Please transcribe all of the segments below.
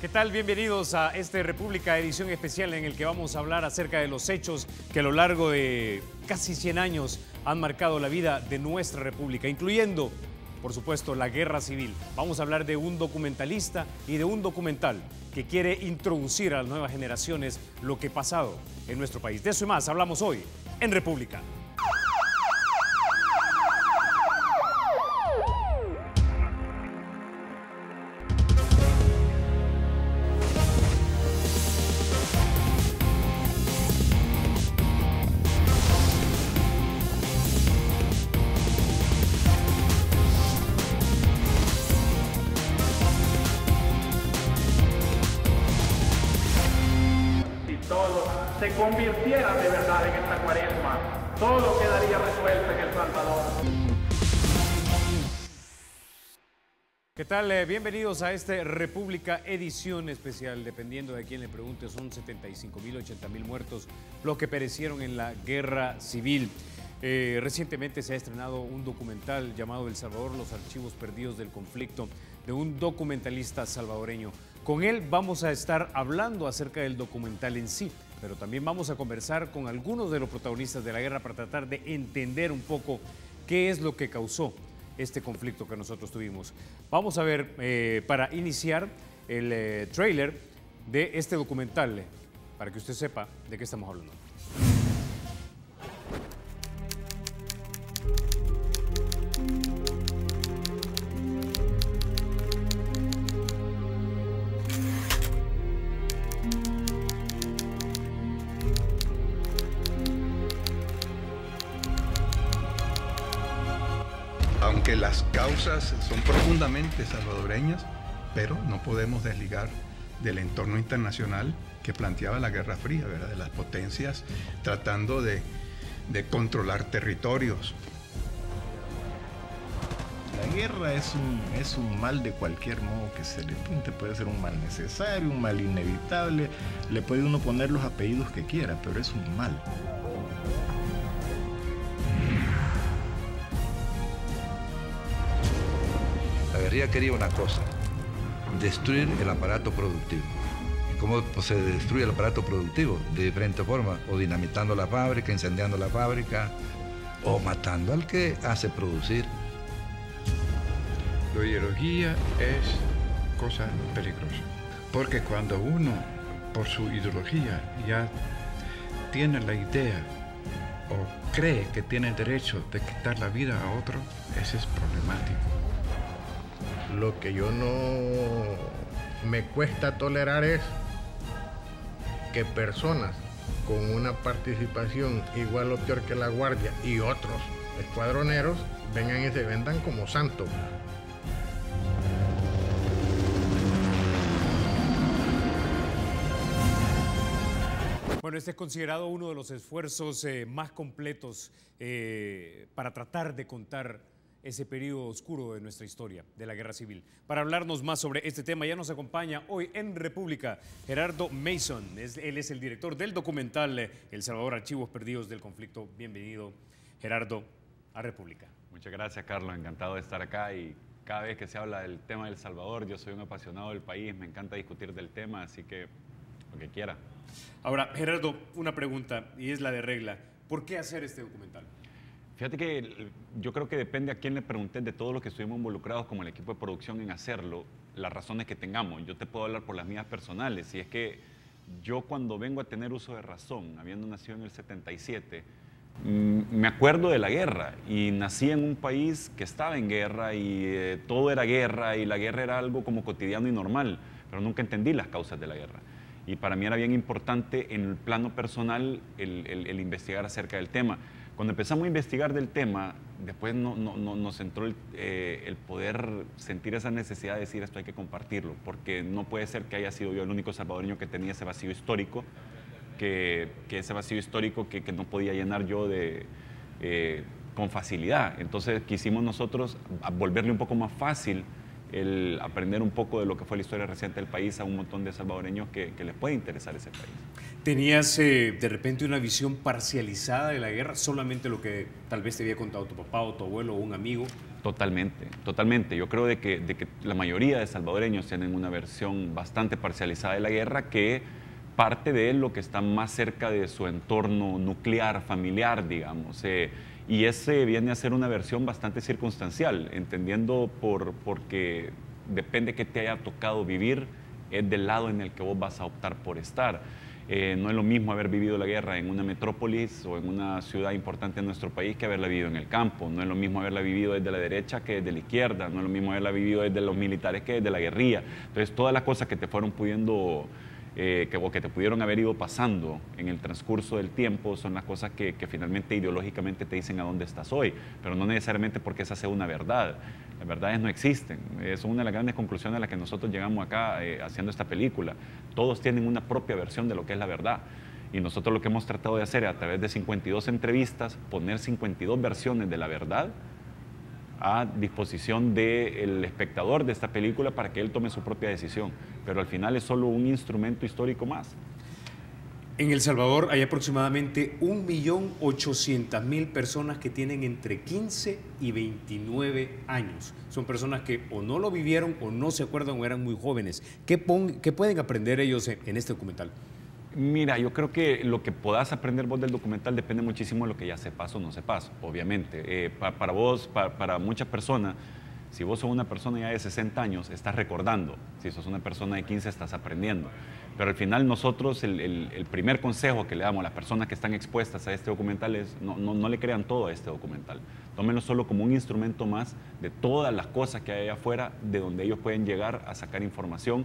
¿Qué tal? Bienvenidos a este República edición especial en el que vamos a hablar acerca de los hechos que a lo largo de casi 100 años han marcado la vida de nuestra República, incluyendo, por supuesto, la guerra civil. Vamos a hablar de un documentalista y de un documental que quiere introducir a las nuevas generaciones lo que ha pasado en nuestro país. De eso y más hablamos hoy en República. Tal? Eh, bienvenidos a este República edición especial. Dependiendo de quién le pregunte, son 75 mil, 80 mil muertos los que perecieron en la guerra civil. Eh, recientemente se ha estrenado un documental llamado El Salvador, los archivos perdidos del conflicto, de un documentalista salvadoreño. Con él vamos a estar hablando acerca del documental en sí, pero también vamos a conversar con algunos de los protagonistas de la guerra para tratar de entender un poco qué es lo que causó este conflicto que nosotros tuvimos. Vamos a ver, eh, para iniciar, el eh, trailer de este documental, para que usted sepa de qué estamos hablando. Las causas son profundamente salvadoreñas, pero no podemos desligar del entorno internacional que planteaba la Guerra Fría, ¿verdad? de las potencias tratando de, de controlar territorios. La guerra es un, es un mal de cualquier modo que se le pinte, puede ser un mal necesario, un mal inevitable, le puede uno poner los apellidos que quiera, pero es un mal. Guerrilla quería una cosa, destruir el aparato productivo. ¿Y cómo se destruye el aparato productivo? De diferentes formas, o dinamitando la fábrica, incendiando la fábrica, o matando al que hace producir. La ideología es cosa peligrosa, porque cuando uno, por su ideología, ya tiene la idea o cree que tiene derecho de quitar la vida a otro, ese es problemático. Lo que yo no me cuesta tolerar es que personas con una participación igual o peor que la Guardia y otros escuadroneros vengan y se vendan como santos. Bueno, este es considerado uno de los esfuerzos eh, más completos eh, para tratar de contar ese periodo oscuro de nuestra historia, de la guerra civil. Para hablarnos más sobre este tema, ya nos acompaña hoy en República Gerardo Mason. Es- él es el director del documental eh, El Salvador, Archivos Perdidos del Conflicto. Bienvenido, Gerardo, a República. Muchas gracias, Carlos. Encantado de estar acá y cada vez que se habla del tema del Salvador, yo soy un apasionado del país, me encanta discutir del tema, así que lo que quiera. Ahora, Gerardo, una pregunta, y es la de regla. ¿Por qué hacer este documental? Fíjate que yo creo que depende a quién le preguntes de todo lo que estuvimos involucrados como el equipo de producción en hacerlo, las razones que tengamos. Yo te puedo hablar por las mías personales, y es que yo cuando vengo a tener uso de razón, habiendo nacido en el 77, mm, me acuerdo de la guerra y nací en un país que estaba en guerra y eh, todo era guerra y la guerra era algo como cotidiano y normal, pero nunca entendí las causas de la guerra. Y para mí era bien importante en el plano personal el, el- el investigar acerca del tema. Cuando empezamos a investigar del tema, después no- no- no- nos entró el, eh, el poder sentir esa necesidad de decir esto hay que compartirlo, porque no puede ser que haya sido yo el único salvadoreño que tenía ese vacío histórico, que, ese vacío histórico que, no podía llenar yo eh, con facilidad. Entonces quisimos nosotros volverle un poco más fácil el aprender un poco de lo que fue la historia reciente del país a un montón de salvadoreños que, les puede interesar ese país. ¿Tenías eh, de repente una visión parcializada de la guerra, solamente lo que tal vez te había contado tu papá o tu abuelo o un amigo? Totalmente, totalmente. Yo creo de que, de que la mayoría de salvadoreños tienen una versión bastante parcializada de la guerra que parte de lo que está más cerca de su entorno nuclear, familiar, digamos. Eh, y ese viene a ser una versión bastante circunstancial, entendiendo por, porque depende que te haya tocado vivir, es del lado en el que vos vas a optar por estar. Eh, no es lo mismo haber vivido la guerra en una metrópolis o en una ciudad importante en nuestro país que haberla vivido en el campo. No es lo mismo haberla vivido desde la derecha que desde la izquierda. No es lo mismo haberla vivido desde los militares que desde la guerrilla. Entonces, todas las cosas que te fueron pudiendo eh, que, o que te pudieron haber ido pasando en el transcurso del tiempo son las cosas que, finalmente ideológicamente te dicen a dónde estás hoy, pero no necesariamente porque esa sea una verdad. Las verdades no existen. Es una de las grandes conclusiones a las que nosotros llegamos acá eh, haciendo esta película. Todos tienen una propia versión de lo que es la verdad. Y nosotros lo que hemos tratado de hacer a través de 52 entrevistas, poner 52 versiones de la verdad a disposición del espectador de esta película para que él tome su propia decisión. Pero al final es solo un instrumento histórico más. En El Salvador hay aproximadamente 1.800.000 personas que tienen entre 15 y 29 años. Son personas que o no lo vivieron o no se acuerdan o eran muy jóvenes. ¿Qué, pueden aprender ellos en este documental? Mira, yo creo que lo que puedas aprender vos del documental depende muchísimo de lo que ya sepas o no sepas, obviamente. Eh, para vos, para, muchas personas, si vos sos una persona ya de 60 años, estás recordando. Si sos una persona de 15, estás aprendiendo. Pero al final nosotros, el, primer consejo que le damos a las personas que están expuestas a este documental es no, no, le crean todo a este documental. Tómenlo solo como un instrumento más de todas las cosas que hay afuera, de donde ellos pueden llegar a sacar información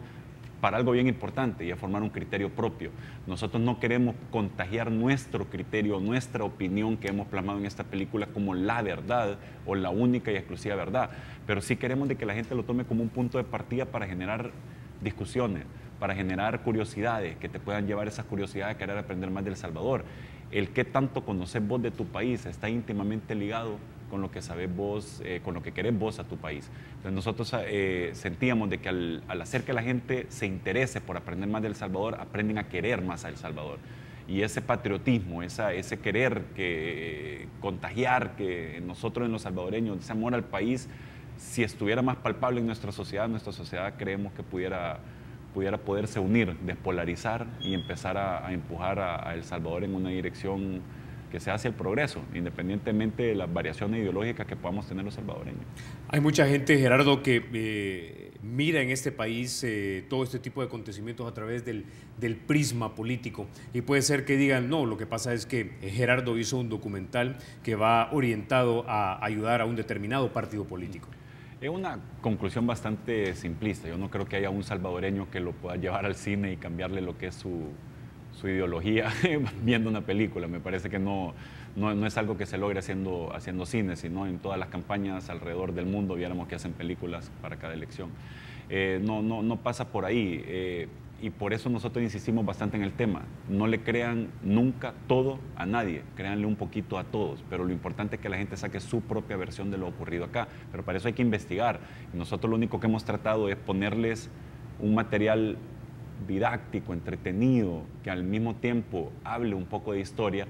para algo bien importante y a formar un criterio propio. Nosotros no queremos contagiar nuestro criterio, nuestra opinión que hemos plasmado en esta película como la verdad o la única y exclusiva verdad, pero sí queremos de que la gente lo tome como un punto de partida para generar discusiones, para generar curiosidades, que te puedan llevar esas curiosidades a querer aprender más del Salvador. El que tanto conoces vos de tu país está íntimamente ligado con lo que sabes vos, eh, con lo que querés vos a tu país. Entonces nosotros eh, sentíamos de que al, hacer que la gente se interese por aprender más del Salvador, aprenden a querer más a El Salvador. Y ese patriotismo, ese querer que contagiar que nosotros en los salvadoreños, ese amor al país, si estuviera más palpable en nuestra sociedad, nuestra sociedad creemos que pudiera, pudiera poderse unir, despolarizar y empezar a, empujar a El Salvador en una dirección que se hace el progreso, independientemente de las variaciones ideológicas que podamos tener los salvadoreños. Hay mucha gente, Gerardo, que eh, mira en este país eh, todo este tipo de acontecimientos a través del, del, prisma político. Y puede ser que digan, no, lo que pasa es que Gerardo hizo un documental que va orientado a ayudar a un determinado partido político. Es una conclusión bastante simplista. Yo no creo que haya un salvadoreño que lo pueda llevar al cine y cambiarle lo que es su, su ideología viendo una película. Me parece que no, no, es algo que se logre haciendo, haciendo cine, sino en todas las campañas alrededor del mundo viéramos que hacen películas para cada elección. Eh, no, no, no pasa por ahí. Eh, y por eso nosotros insistimos bastante en el tema. No le crean nunca todo a nadie, créanle un poquito a todos, pero lo importante es que la gente saque su propia versión de lo ocurrido acá. Pero para eso hay que investigar. nosotros lo único que hemos tratado es ponerles un material didáctico, entretenido, que al mismo tiempo hable un poco de historia,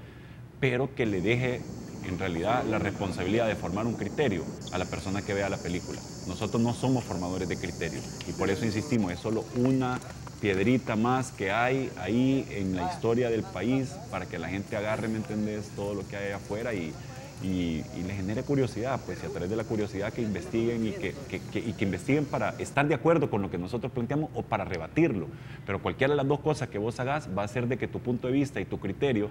pero que le deje en realidad la responsabilidad de formar un criterio a la persona que vea la película. Nosotros no somos formadores de criterios y por eso insistimos, es solo una piedrita más que hay ahí en la historia del país para que la gente agarre, ¿me entendés?, todo lo que hay afuera y, y, le genere curiosidad, pues, y a través de la curiosidad que investiguen y que, y que investiguen para estar de acuerdo con lo que nosotros planteamos o para rebatirlo. Pero cualquiera de las dos cosas que vos hagas va a hacer de que tu punto de vista y tu criterio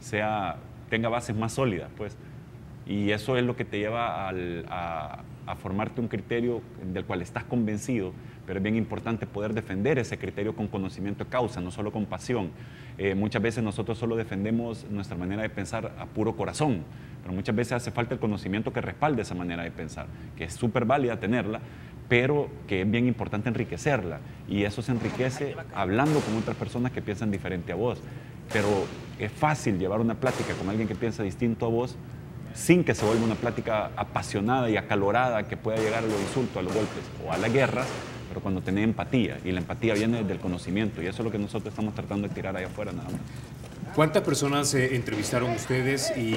sea, tenga bases más sólidas, pues. Y eso es lo que te lleva a, a formarte un criterio del cual estás convencido pero es bien importante poder defender ese criterio con conocimiento de causa, no solo con pasión. Eh, muchas veces nosotros solo defendemos nuestra manera de pensar a puro corazón, pero muchas veces hace falta el conocimiento que respalde esa manera de pensar, que es súper válida tenerla, pero que es bien importante enriquecerla. Y eso se enriquece hablando con otras personas que piensan diferente a vos. Pero es fácil llevar una plática con alguien que piensa distinto a vos sin que se vuelva una plática apasionada y acalorada que pueda llegar a los insultos, a los golpes o a las guerras, pero cuando tenés empatía, y la empatía viene del conocimiento, y eso es lo que nosotros estamos tratando de tirar allá afuera nada más. ¿Cuántas personas eh, entrevistaron ustedes y,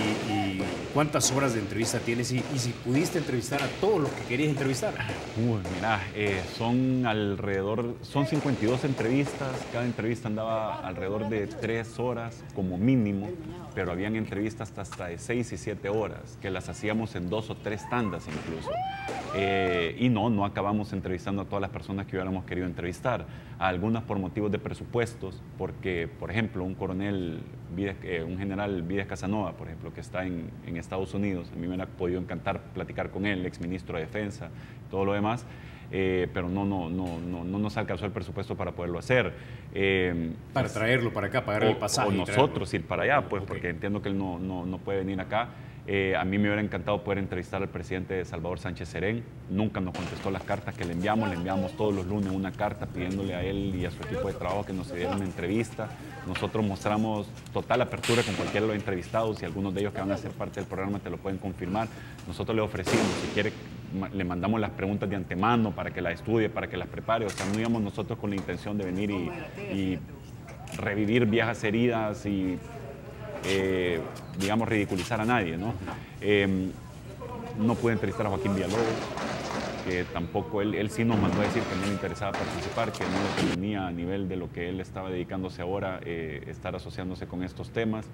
cuántas horas de entrevista tienes? Y, si pudiste entrevistar a todos los que querías entrevistar. Uy, mira, eh, son alrededor, son 52 entrevistas, cada entrevista andaba alrededor de 3 horas como mínimo, pero habían entrevistas hasta de 6 y 7 horas, que las hacíamos en dos o tres tandas incluso. Eh, y no, no acabamos entrevistando a todas las personas que hubiéramos querido entrevistar, a algunas por motivos de presupuestos, porque, por ejemplo, un coronel eh, un general Vides Casanova, por ejemplo, que está en, en, Estados Unidos. A mí me hubiera podido encantar platicar con él, ex ministro de Defensa, todo lo demás, eh, pero no, no, no, no, no nos alcanzó el presupuesto para poderlo hacer. Eh, para traerlo para acá, pagar el pasaje. O nosotros ir para allá, pues, okay. porque entiendo que él no, no, no puede venir acá. Eh, a mí me hubiera encantado poder entrevistar al presidente de Salvador Sánchez Serén. Nunca nos contestó las cartas que le enviamos. Le enviamos todos los lunes una carta pidiéndole a él y a su equipo de trabajo que nos dieran una entrevista. Nosotros mostramos total apertura con cualquiera de los entrevistados y algunos de ellos que van a ser parte del programa te lo pueden confirmar. Nosotros le ofrecimos, si quiere, le mandamos las preguntas de antemano para que las estudie, para que las prepare. O sea, no íbamos nosotros con la intención de venir y revivir viejas heridas y eh, digamos, ridiculizar a nadie. ¿no? Eh, no pude entrevistar a Joaquín Villalobos, que tampoco él, él sí nos mandó a decir que no le interesaba participar, que no lo tenía a nivel de lo que él estaba dedicándose ahora, eh, estar asociándose con estos temas.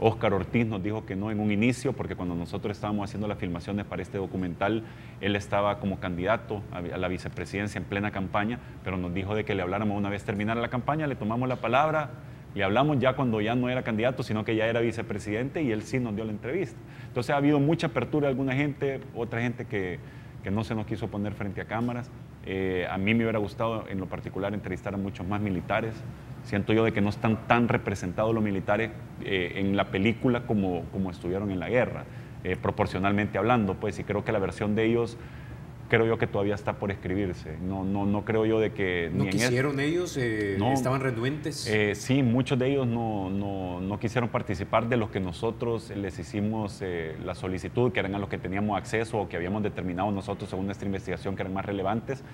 Óscar Ortiz nos dijo que no en un inicio, porque cuando nosotros estábamos haciendo las filmaciones para este documental, él estaba como candidato a, la vicepresidencia en plena campaña, pero nos dijo de que le habláramos una vez terminara la campaña, le tomamos la palabra, y hablamos ya cuando ya no era candidato, sino que ya era vicepresidente y él sí nos dio la entrevista. Entonces ha habido mucha apertura de alguna gente, otra gente que, que no se nos quiso poner frente a cámaras. Eh, a mí me hubiera gustado en lo particular entrevistar a muchos más militares. Siento yo de que no están tan representados los militares eh, en la película como, como estuvieron en la guerra, eh, proporcionalmente hablando, pues, y creo que la versión de ellos creo yo que todavía está por escribirse. No, no, no creo yo de que... ¿No quisieron ellos? Eh, no, ¿Estaban renuentes? Eh, sí, muchos de ellos no, no, no, quisieron participar de los que nosotros les hicimos eh, la solicitud, que eran a los que teníamos acceso o que habíamos determinado nosotros según nuestra investigación que eran más relevantes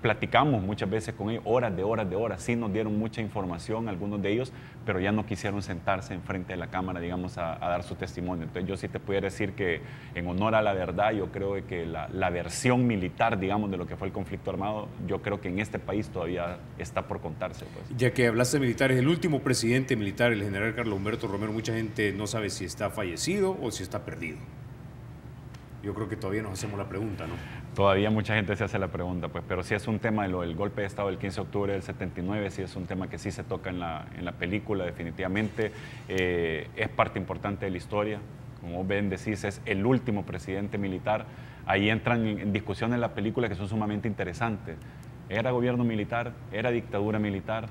platicamos muchas veces con ellos, horas de horas de horas, sí nos dieron mucha información algunos de ellos, pero ya no quisieron sentarse enfrente de la cámara, digamos, a, dar su testimonio. Entonces yo sí te pudiera decir que en honor a la verdad, yo creo que la, la, versión militar, digamos, de lo que fue el conflicto armado, yo creo que en este país todavía está por contarse. Pues. Ya que hablaste de militares, el último presidente militar, el general Carlos Humberto Romero, mucha gente no sabe si está fallecido o si está perdido. Yo creo que todavía nos hacemos la pregunta, ¿no? Todavía mucha gente se hace la pregunta, pues, pero sí es un tema lo del golpe de Estado del 15 de octubre del 79, sí es un tema que sí se toca en la, en la película, definitivamente. Eh, es parte importante de la historia. Como ven, decís, es el último presidente militar. Ahí entran en, en discusiones en la película que son sumamente interesantes. ¿Era gobierno militar? ¿Era dictadura militar?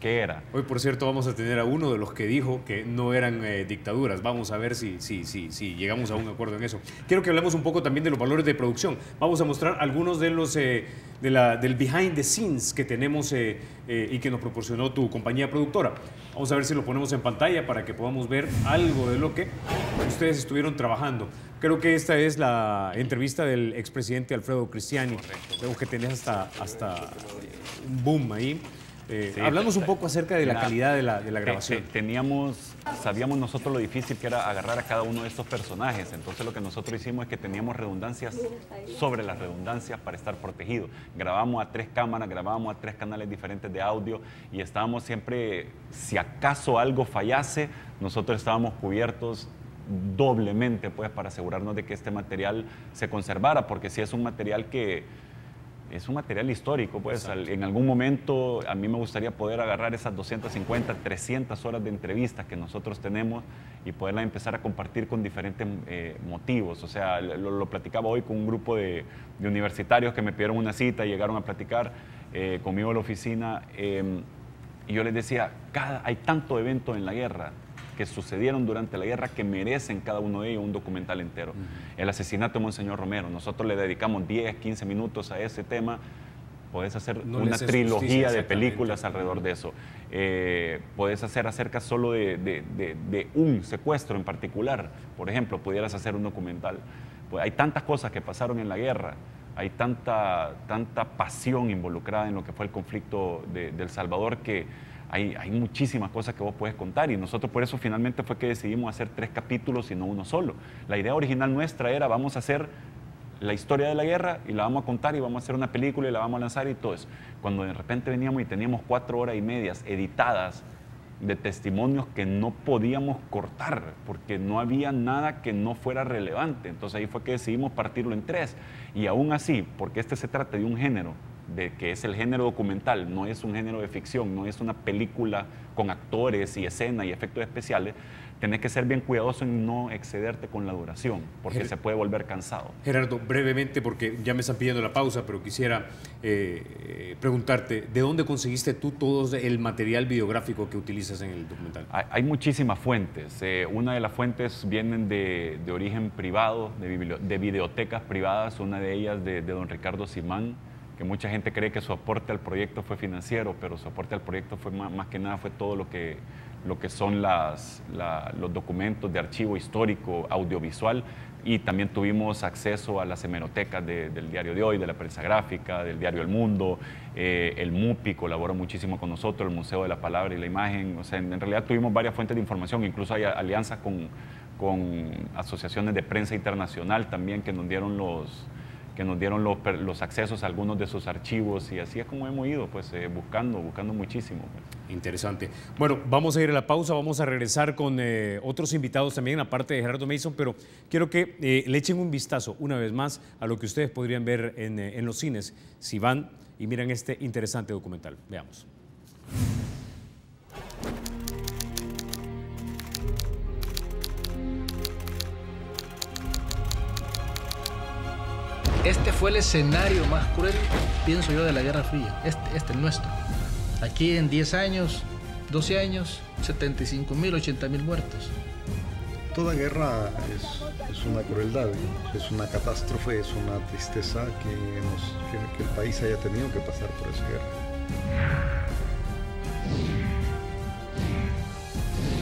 ¿Qué era? Hoy, por cierto, vamos a tener a uno de los que dijo que no eran eh, dictaduras. Vamos a ver si, si, si, si, llegamos a un acuerdo en eso. Quiero que hablemos un poco también de los valores de producción. Vamos a mostrar algunos de los eh, de la, del behind the scenes que tenemos eh, eh, y que nos proporcionó tu compañía productora. Vamos a ver si lo ponemos en pantalla para que podamos ver algo de lo que ustedes estuvieron trabajando. Creo que esta es la entrevista del expresidente Alfredo Cristiani. Creo que tenés hasta, hasta un boom ahí. Eh, sí, hablamos un poco acerca de la, la calidad de la, de la grabación. Teníamos, sabíamos nosotros lo difícil que era agarrar a cada uno de estos personajes. Entonces lo que nosotros hicimos es que teníamos redundancias sobre las redundancias para estar protegidos. Grabamos a tres cámaras, grabábamos a tres canales diferentes de audio y estábamos siempre, si acaso algo fallase, nosotros estábamos cubiertos doblemente pues para asegurarnos de que este material se conservara, porque si es un material que es un material histórico, pues en algún momento a mí me gustaría poder agarrar esas 250, 300 horas de entrevistas que nosotros tenemos y poderlas empezar a compartir con diferentes eh, motivos. O sea, lo, lo, platicaba hoy con un grupo de, de, universitarios que me pidieron una cita y llegaron a platicar eh, conmigo en la oficina eh, y yo les decía, cada, hay tanto evento en la guerra, que sucedieron durante la guerra que merecen cada uno de ellos un documental entero. Uh -huh. El asesinato de Monseñor Romero, nosotros le dedicamos 10, 15 minutos a ese tema Puedes hacer No una trilogía de películas alrededor de eso. Eh, puedes hacer acerca solo de, de- de- de un secuestro en particular. Por ejemplo, pudieras hacer un documental. Pues hay tantas cosas que pasaron en la guerra, hay tanta, tanta pasión involucrada en lo que fue el conflicto de El Salvador que hay, hay muchísimas cosas que vos puedes contar y nosotros por eso finalmente fue que decidimos hacer tres capítulos y no uno solo. La idea original nuestra era vamos a hacer la historia de la guerra y la vamos a contar y vamos a hacer una película y la vamos a lanzar y todo eso. Cuando de repente veníamos y teníamos cuatro horas y medias editadas de testimonios que no podíamos cortar porque no había nada que no fuera relevante. Entonces ahí fue que decidimos partirlo en tres. Y aún así, porque este se trata de un género, de que es el género documental, no es un género de ficción, no es una película con actores y escena y efectos especiales, tenés que ser bien cuidadoso en no excederte con la duración, porque Ger- se puede volver cansado. Gerardo, brevemente, porque ya me están pidiendo la pausa, pero quisiera eh, eh, preguntarte, ¿de dónde conseguiste tú todo el material videográfico que utilizas en el documental? Hay, hay muchísimas fuentes. Eh, una de las fuentes vienen de, de origen privado, de, de videotecas privadas, una de ellas de, de don Ricardo Simán, que mucha gente cree que su aporte al proyecto fue financiero, pero su aporte al proyecto fue más, que nada fue todo lo que, lo que son los documentos de archivo histórico, audiovisual, y también tuvimos acceso a las hemerotecas de- del diario de hoy, de la prensa gráfica, del diario El Mundo, eh, el MUPI colaboró muchísimo con nosotros, el Museo de la Palabra y la Imagen, o sea, en, realidad tuvimos varias fuentes de información, incluso hay alianzas con, con asociaciones de prensa internacional también que nos dieron los que nos dieron los, los accesos a algunos de sus archivos y así es como hemos ido pues eh, buscando, buscando muchísimo. pues. Interesante. Bueno, vamos a ir a la pausa, vamos a regresar con eh, otros invitados también, aparte de Gerardo Mason, pero quiero que eh, le echen un vistazo una vez más a lo que ustedes podrían ver en, eh, en los cines si van y miran este interesante documental. Veamos. Este fue el escenario más cruel, pienso yo, de la Guerra Fría. Este, este el nuestro. Aquí en 10 años, 12 años, 75 mil, 80 mil muertos. Toda guerra es, es una crueldad, es una catástrofe, es una tristeza que, nos- que- que el país haya tenido que pasar por esa guerra.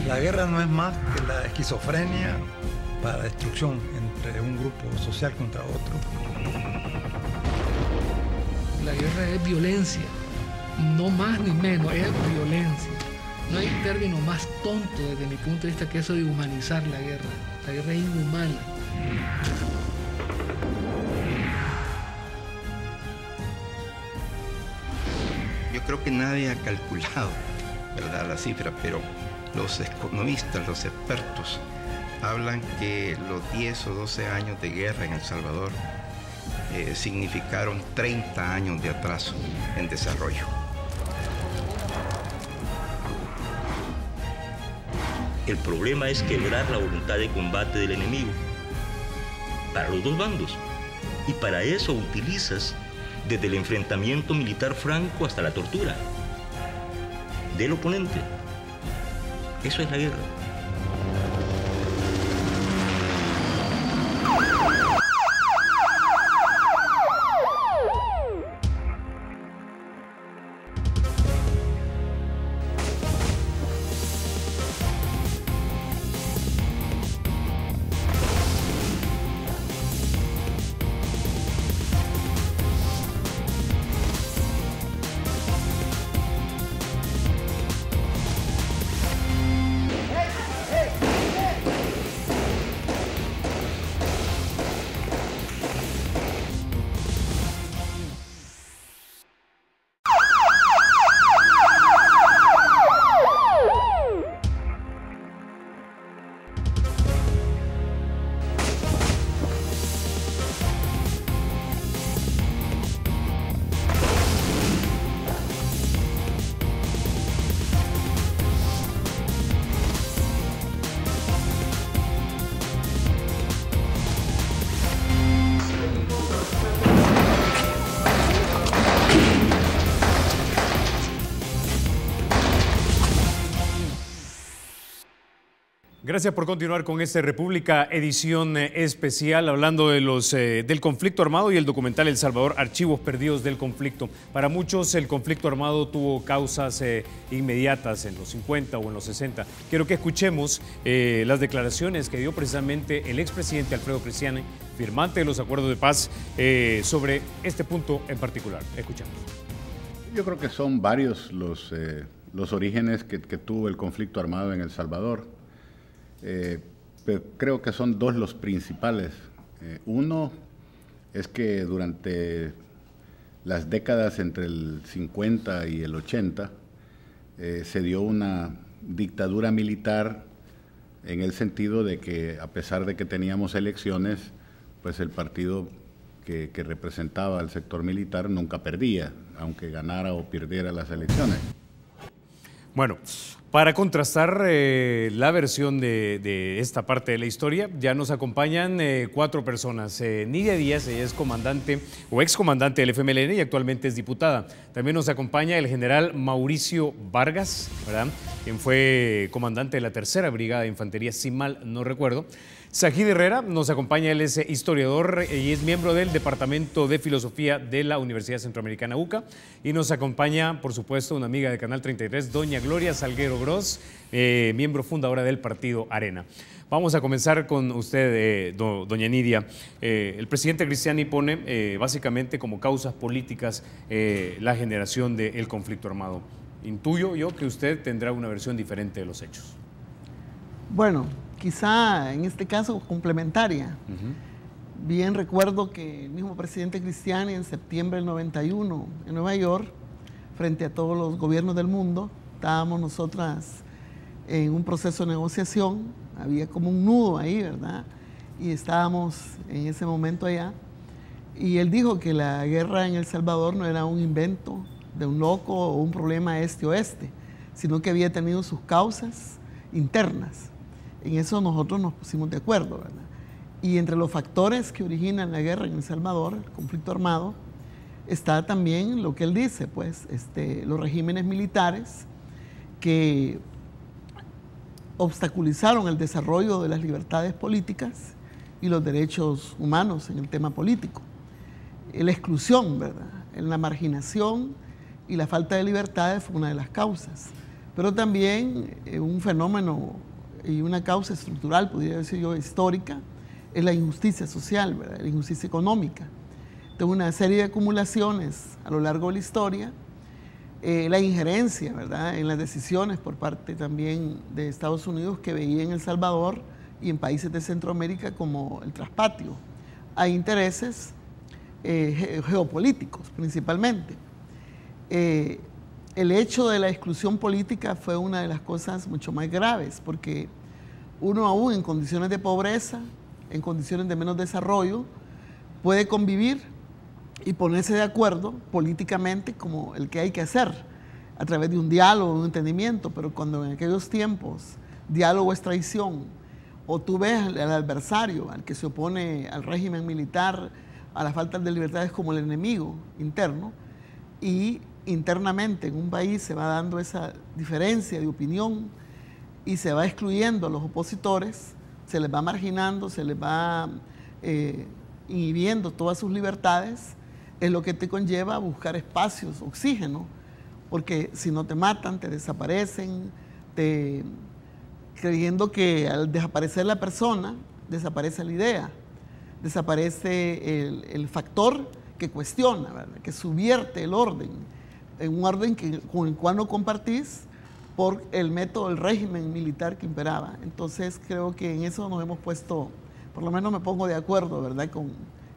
La guerra no es más que la esquizofrenia para destrucción entre un grupo social contra otro. La guerra es violencia, no más ni menos, es violencia. No hay término más tonto desde mi punto de vista que eso de humanizar la guerra. La guerra es inhumana. Yo creo que nadie ha calculado, ¿verdad?, la cifra, pero los economistas, los expertos, hablan que los 10 o 12 años de guerra en El Salvador eh, significaron 30 años de atraso en desarrollo. El problema es quebrar la voluntad de combate del enemigo para los dos bandos. Y para eso utilizas desde el enfrentamiento militar franco hasta la tortura del oponente. Eso es la guerra. Gracias por continuar con esta República edición eh, especial hablando de los, eh, del conflicto armado y el documental El Salvador, Archivos Perdidos del Conflicto. Para muchos el conflicto armado tuvo causas eh, inmediatas en los 50 o en los 60. Quiero que escuchemos las declaraciones que dio precisamente el expresidente Alfredo Cristiane, firmante de los acuerdos de paz, sobre este punto en particular. Escuchamos. Yo creo que son varios los, los orígenes que tuvo el conflicto armado en El Salvador eh, creo que son dos los principales. Eh, uno es que durante las décadas entre el 50 y el 80 eh, se dio una dictadura militar en el sentido de que a pesar de que teníamos elecciones, pues el partido que, que representaba al sector militar nunca perdía, aunque ganara o perdiera las elecciones. Bueno, para contrastar eh, la versión de, esta parte de la historia, ya nos acompañan eh, cuatro personas. Eh, Nidia Díaz, ella es comandante o excomandante del FMLN y actualmente es diputada. También nos acompaña el general Mauricio Vargas, ¿verdad? quien fue comandante de la tercera brigada de infantería, si mal no recuerdo. Sajid Herrera nos acompaña, él es historiador y es miembro del Departamento de Filosofía de la Universidad Centroamericana UCA. Y nos acompaña, por supuesto, una amiga de Canal 33, doña Gloria Salguero Gross, eh, miembro fundadora del partido Arena. Vamos a comenzar con usted, eh, doña Nidia. Eh, el presidente Cristiani pone básicamente como causas políticas la generación del conflicto armado. Intuyo yo que usted tendrá una versión diferente de los hechos. Bueno, quizá en este caso complementaria. Bien recuerdo que el mismo presidente Cristiani en septiembre del 91 en Nueva York, frente a todos los gobiernos del mundo, estábamos nosotras en un proceso de negociación, había como un nudo ahí, ¿verdad? Y estábamos en ese momento allá. Y él dijo que la guerra en El Salvador no era un invento de un loco o un problema este-oeste, sino que había tenido sus causas internas en eso nosotros nos pusimos de acuerdo. Y entre los factores que originan la guerra en El Salvador, el conflicto armado, está también lo que él dice, pues, este, los regímenes militares que obstaculizaron el desarrollo de las libertades políticas y los derechos humanos en el tema político. La exclusión, ¿verdad? La marginación y la falta de libertades fue una de las causas. Pero también eh, un fenómeno y una causa estructural, podría decir yo, histórica, es la injusticia social, la injusticia económica. Tengo una serie de acumulaciones a lo largo de la historia, eh, la injerencia ¿verdad? en las decisiones por parte también de Estados Unidos que veía en El Salvador y en países de Centroamérica como el traspatio. Hay intereses eh, geopolíticos principalmente. Eh, el hecho de la exclusión política fue una de las cosas mucho más graves, porque uno aún en condiciones de pobreza, en condiciones de menos desarrollo, puede convivir y ponerse de acuerdo políticamente como el que hay que hacer, a través de un diálogo, un entendimiento, pero cuando en aquellos tiempos diálogo es traición, o tú ves al adversario, al que se opone al régimen militar, a la falta de libertades como el enemigo interno, y internamente en un país se va dando esa diferencia de opinión y se va excluyendo a los opositores, se les va marginando, se les va eh, inhibiendo todas sus libertades, es lo que te conlleva a buscar espacios, oxígeno, porque si no te matan, te desaparecen, creyendo que al desaparecer la persona, desaparece la idea, desaparece el, el factor que cuestiona, que subvierte el orden en un orden que, con el cual no compartís por el método, el régimen militar que imperaba. Entonces creo que en eso nos hemos puesto, por lo menos me pongo de acuerdo, ¿verdad?, con,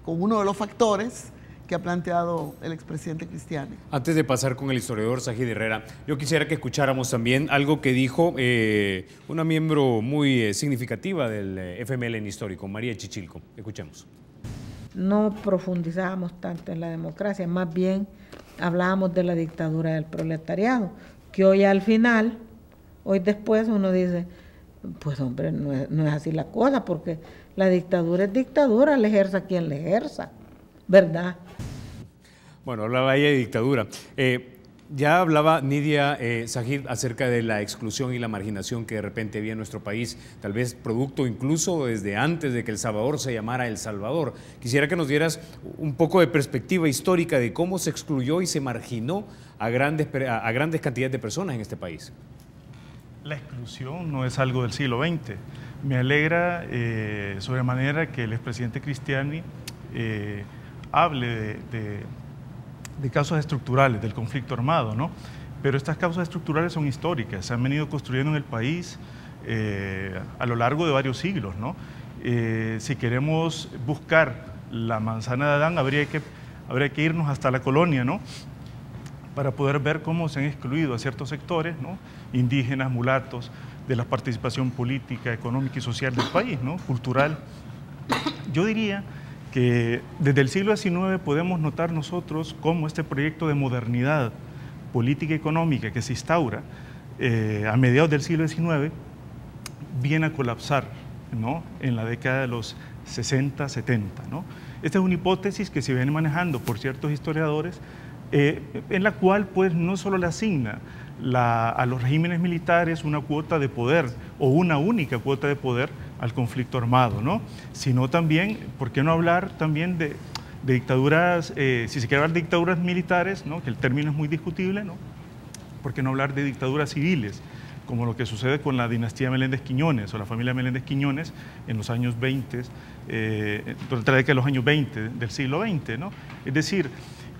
con uno de los factores que ha planteado el expresidente Cristiani. Antes de pasar con el historiador Sajid Herrera, yo quisiera que escucháramos también algo que dijo eh, una miembro muy eh, significativa del eh, FML en histórico, María Chichilco. Escuchemos. No profundizábamos tanto en la democracia, más bien hablábamos de la dictadura del proletariado, que hoy al final, hoy después uno dice, pues hombre, no es, así la cosa, porque la dictadura es dictadura, le ejerza quien le ejerza, ¿verdad? Bueno, hablaba ella de dictadura. Eh, Ya hablaba Nidia eh, Sajid acerca de la exclusión y la marginación que de repente había en nuestro país, tal vez producto incluso desde antes de que El Salvador se llamara El Salvador. Quisiera que nos dieras un poco de perspectiva histórica de cómo se excluyó y se marginó a grandes, a grandes cantidades de personas en este país. La exclusión no es algo del siglo XX. Me alegra eh, sobremanera que el expresidente Cristiani eh, hable de de causas estructurales del conflicto armado, ¿no? Pero estas causas estructurales son históricas, se han venido construyendo en el país eh, a lo largo de varios siglos, ¿no? Eh, si queremos buscar la manzana de Adán, habría que, habría que irnos hasta la colonia, ¿no? Para poder ver cómo se han excluido a ciertos sectores, ¿no? Indígenas, mulatos, de la participación política, económica y social del país, ¿no? Cultural. Yo diría que desde el siglo XIX podemos notar nosotros cómo este proyecto de modernidad política y económica que se instaura eh, a mediados del siglo XIX viene a colapsar ¿no? en la década de los 60, 70. ¿no? Esta es una hipótesis que se viene manejando por ciertos historiadores, eh, en la cual pues no solo le asigna a los regímenes militares una cuota de poder o una única cuota de poder al conflicto armado, ¿no? sino también, ¿por qué no hablar también de, dictaduras, eh, si se quiere hablar de dictaduras militares, ¿no? que el término es muy discutible, ¿no? ¿por qué no hablar de dictaduras civiles? como lo que sucede con la dinastía Meléndez Quiñones o la familia Meléndez Quiñones en los años 20, eh, durante la década de los años 20 del siglo XX. ¿no? Es decir,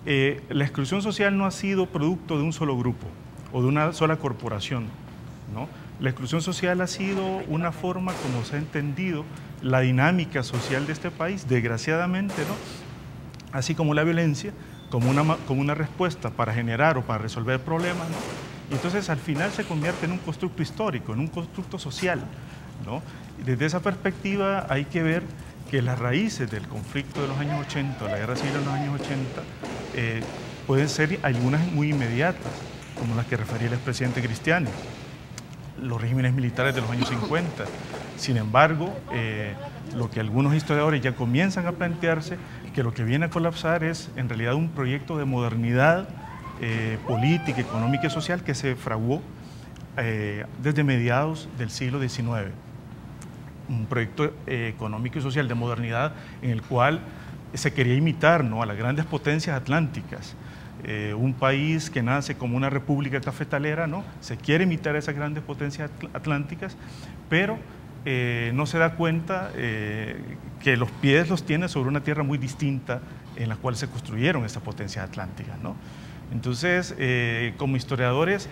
eh, la exclusión social no ha sido producto de un solo grupo, o de una sola corporación. ¿no? La exclusión social ha sido una forma como se ha entendido la dinámica social de este país, desgraciadamente, ¿no? así como la violencia, como una, como una respuesta para generar o para resolver problemas. Y entonces al final se convierte en un constructo histórico, en un constructo social. ¿no? Desde esa perspectiva hay que ver que las raíces del conflicto de los años 80, la guerra civil de los años 80, eh, pueden ser algunas muy inmediatas como las que refería el expresidente Cristiano, los regímenes militares de los años 50. Sin embargo, eh, lo que algunos historiadores ya comienzan a plantearse, que lo que viene a colapsar es en realidad un proyecto de modernidad eh, política, económica y social que se fraguó desde mediados del siglo XIX. Un proyecto económico y social de modernidad en el cual se quería imitar ¿no? a las grandes potencias atlánticas, eh, un país que nace como una república cafetalera, ¿no? se quiere imitar esas grandes potencias atlánticas, pero eh, no se da cuenta eh, que los pies los tiene sobre una tierra muy distinta en la cual se construyeron esas potencias atlánticas. ¿no? Entonces, como historiadores,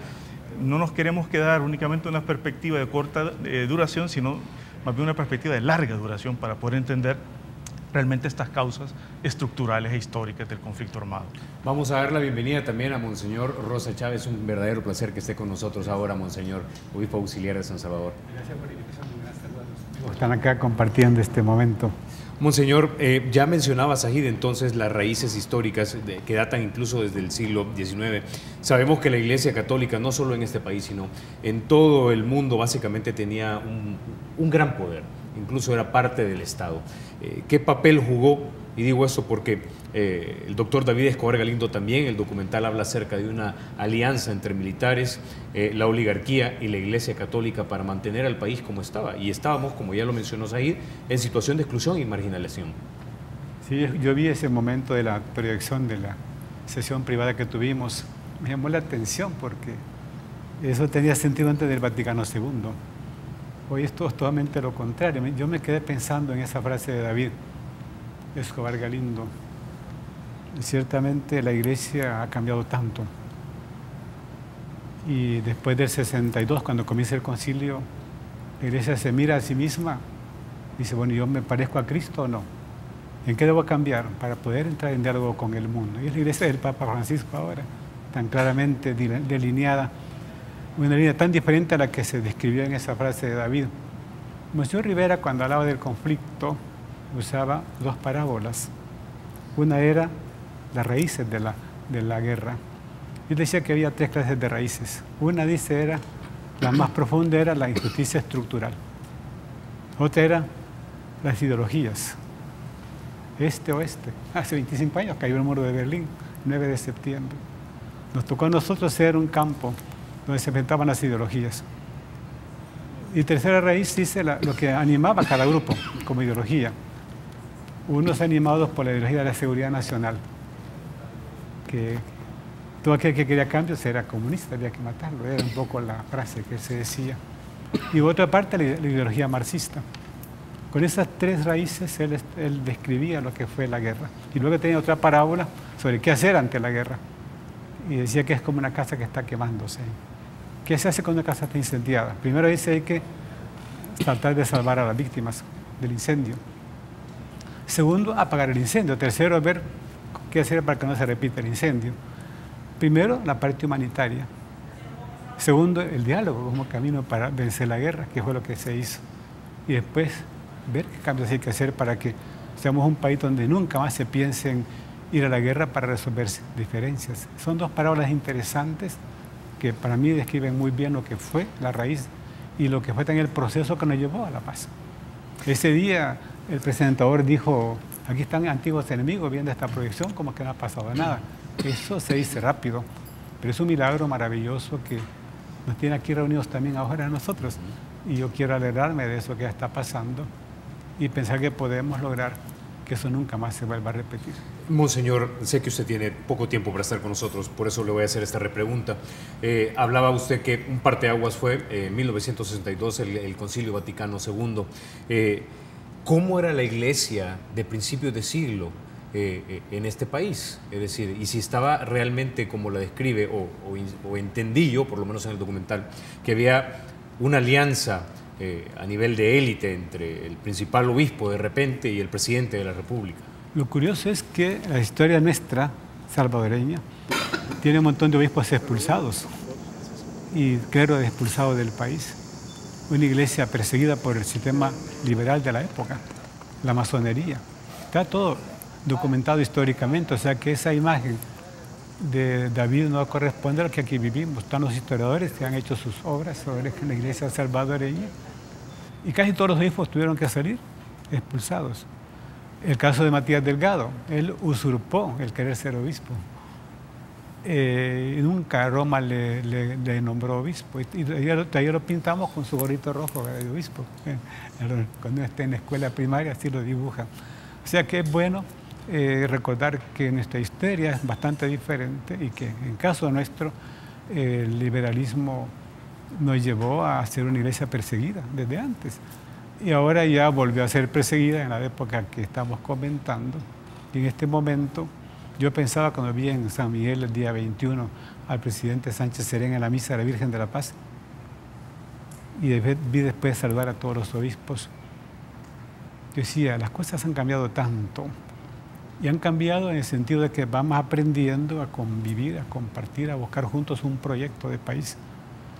no nos queremos quedar únicamente en una perspectiva de corta duración, sino más bien una perspectiva de larga duración para poder entender realmente estas causas estructurales e históricas del conflicto armado. Vamos a dar la bienvenida también a Monseñor Rosa Chávez, un verdadero placer que esté con nosotros ahora, Monseñor, obispo auxiliar de San Salvador. Gracias por la invitación, Están acá compartiendo este momento. Monseñor, eh, ya mencionaba Sajid entonces las raíces históricas que datan incluso desde el siglo XIX. Sabemos que la Iglesia Católica, no solo en este país, sino en todo el mundo, básicamente tenía un gran poder incluso era parte del Estado. Eh, ¿Qué papel jugó? Y digo eso porque eh, el doctor David Escobar Galindo también, el documental habla acerca de una alianza entre militares, eh, la oligarquía y la Iglesia Católica para mantener al país como estaba. Y estábamos, como ya lo mencionó Zahid, en situación de exclusión y marginalización. Sí, yo vi ese momento de la proyección de la sesión privada que tuvimos. Me llamó la atención porque eso tenía sentido antes del Vaticano II Hoy esto es totalmente lo contrario. Yo me quedé pensando en esa frase de David Escobar Galindo. Ciertamente la iglesia ha cambiado tanto. Y después del 62, cuando comienza el concilio, la iglesia se mira a sí misma dice, bueno, ¿yo me parezco a Cristo o no? ¿En qué debo cambiar para poder entrar en diálogo con el mundo? Y es la iglesia del Papa Francisco ahora, tan claramente delineada una línea tan diferente a la que se describió en esa frase de David. Monsignor Rivera, cuando hablaba del conflicto, usaba dos parábolas. Una era las raíces de la, de la guerra. Y decía que había tres clases de raíces. Una, dice, era, la más profunda era la injusticia estructural. Otra era las ideologías, este-oeste. Hace 25 años cayó el muro de Berlín, 9 de septiembre. Nos tocó a nosotros ser un campo donde se enfrentaban las ideologías. Y tercera raíz dice lo que animaba a cada grupo como ideología. Unos animados por la ideología de la seguridad nacional, que todo aquel que quería cambios era comunista, había que matarlo, era un poco la frase que se decía. Y por otra parte la ideología marxista. Con esas tres raíces él, él, describía lo que fue la guerra. Y luego tenía otra parábola sobre qué hacer ante la guerra. Y decía que es como una casa que está quemándose. ¿Qué se hace cuando una casa está incendiada? Primero dice hay que tratar de salvar a las víctimas del incendio. Segundo, apagar el incendio. Tercero, ver qué hacer para que no se repita el incendio. Primero, la parte humanitaria. Segundo, el diálogo como camino para vencer la guerra, que fue lo que se hizo. Y después, ver qué cambios hay que hacer para que seamos un país donde nunca más se piense en ir a la guerra para resolver diferencias. Son dos parábolas interesantes que para mí describen muy bien lo que fue la raíz y lo que fue también el proceso que nos llevó a la paz. Ese día el presentador dijo, aquí están antiguos enemigos viendo esta proyección como que no ha pasado nada. Eso se dice rápido, pero es un milagro maravilloso que nos tiene aquí reunidos también ahora a nosotros. Y yo quiero alegrarme de eso que ya está pasando y pensar que podemos lograr que eso nunca más se vuelva a repetir. Monseñor, sé que usted tiene poco tiempo para estar con nosotros, por eso le voy a hacer esta repregunta. Eh, hablaba usted que un parteaguas fue eh, en 1962 el, Concilio Vaticano II. ¿Cómo era la iglesia de principios de siglo en este país? Es decir, y si estaba realmente como la describe, o, o entendí yo, por lo menos en el documental, que había una alianza eh, a nivel de élite entre el principal obispo de repente y el presidente de la República. Lo curioso es que la historia nuestra, salvadoreña, tiene un montón de obispos expulsados y clero expulsados del país. Una iglesia perseguida por el sistema liberal de la época, la masonería. Está todo documentado históricamente, o sea que esa imagen de David no corresponde a lo que aquí vivimos. Están los historiadores que han hecho sus obras sobre la iglesia salvadoreña y casi todos los obispos tuvieron que salir expulsados. El caso de Matías Delgado, él usurpó el querer ser obispo. Eh, nunca Roma le, nombró obispo. Y, todavía lo pintamos con su gorrito rojo de obispo. Cuando esté en la escuela primaria así lo dibuja. O sea que es bueno eh, recordar que nuestra historia es bastante diferente y que en caso nuestro el liberalismo nos llevó a ser una iglesia perseguida desde antes. Y ahora ya volvió a ser perseguida en la época que estamos comentando. Y en este momento, yo pensaba cuando vi en San Miguel el día 21 al presidente Sánchez Serén en la misa de la Virgen de la Paz, y vi después saludar a todos los obispos, yo decía, las cosas han cambiado tanto, y han cambiado en el sentido de que vamos aprendiendo a convivir, a compartir, a buscar juntos un proyecto de país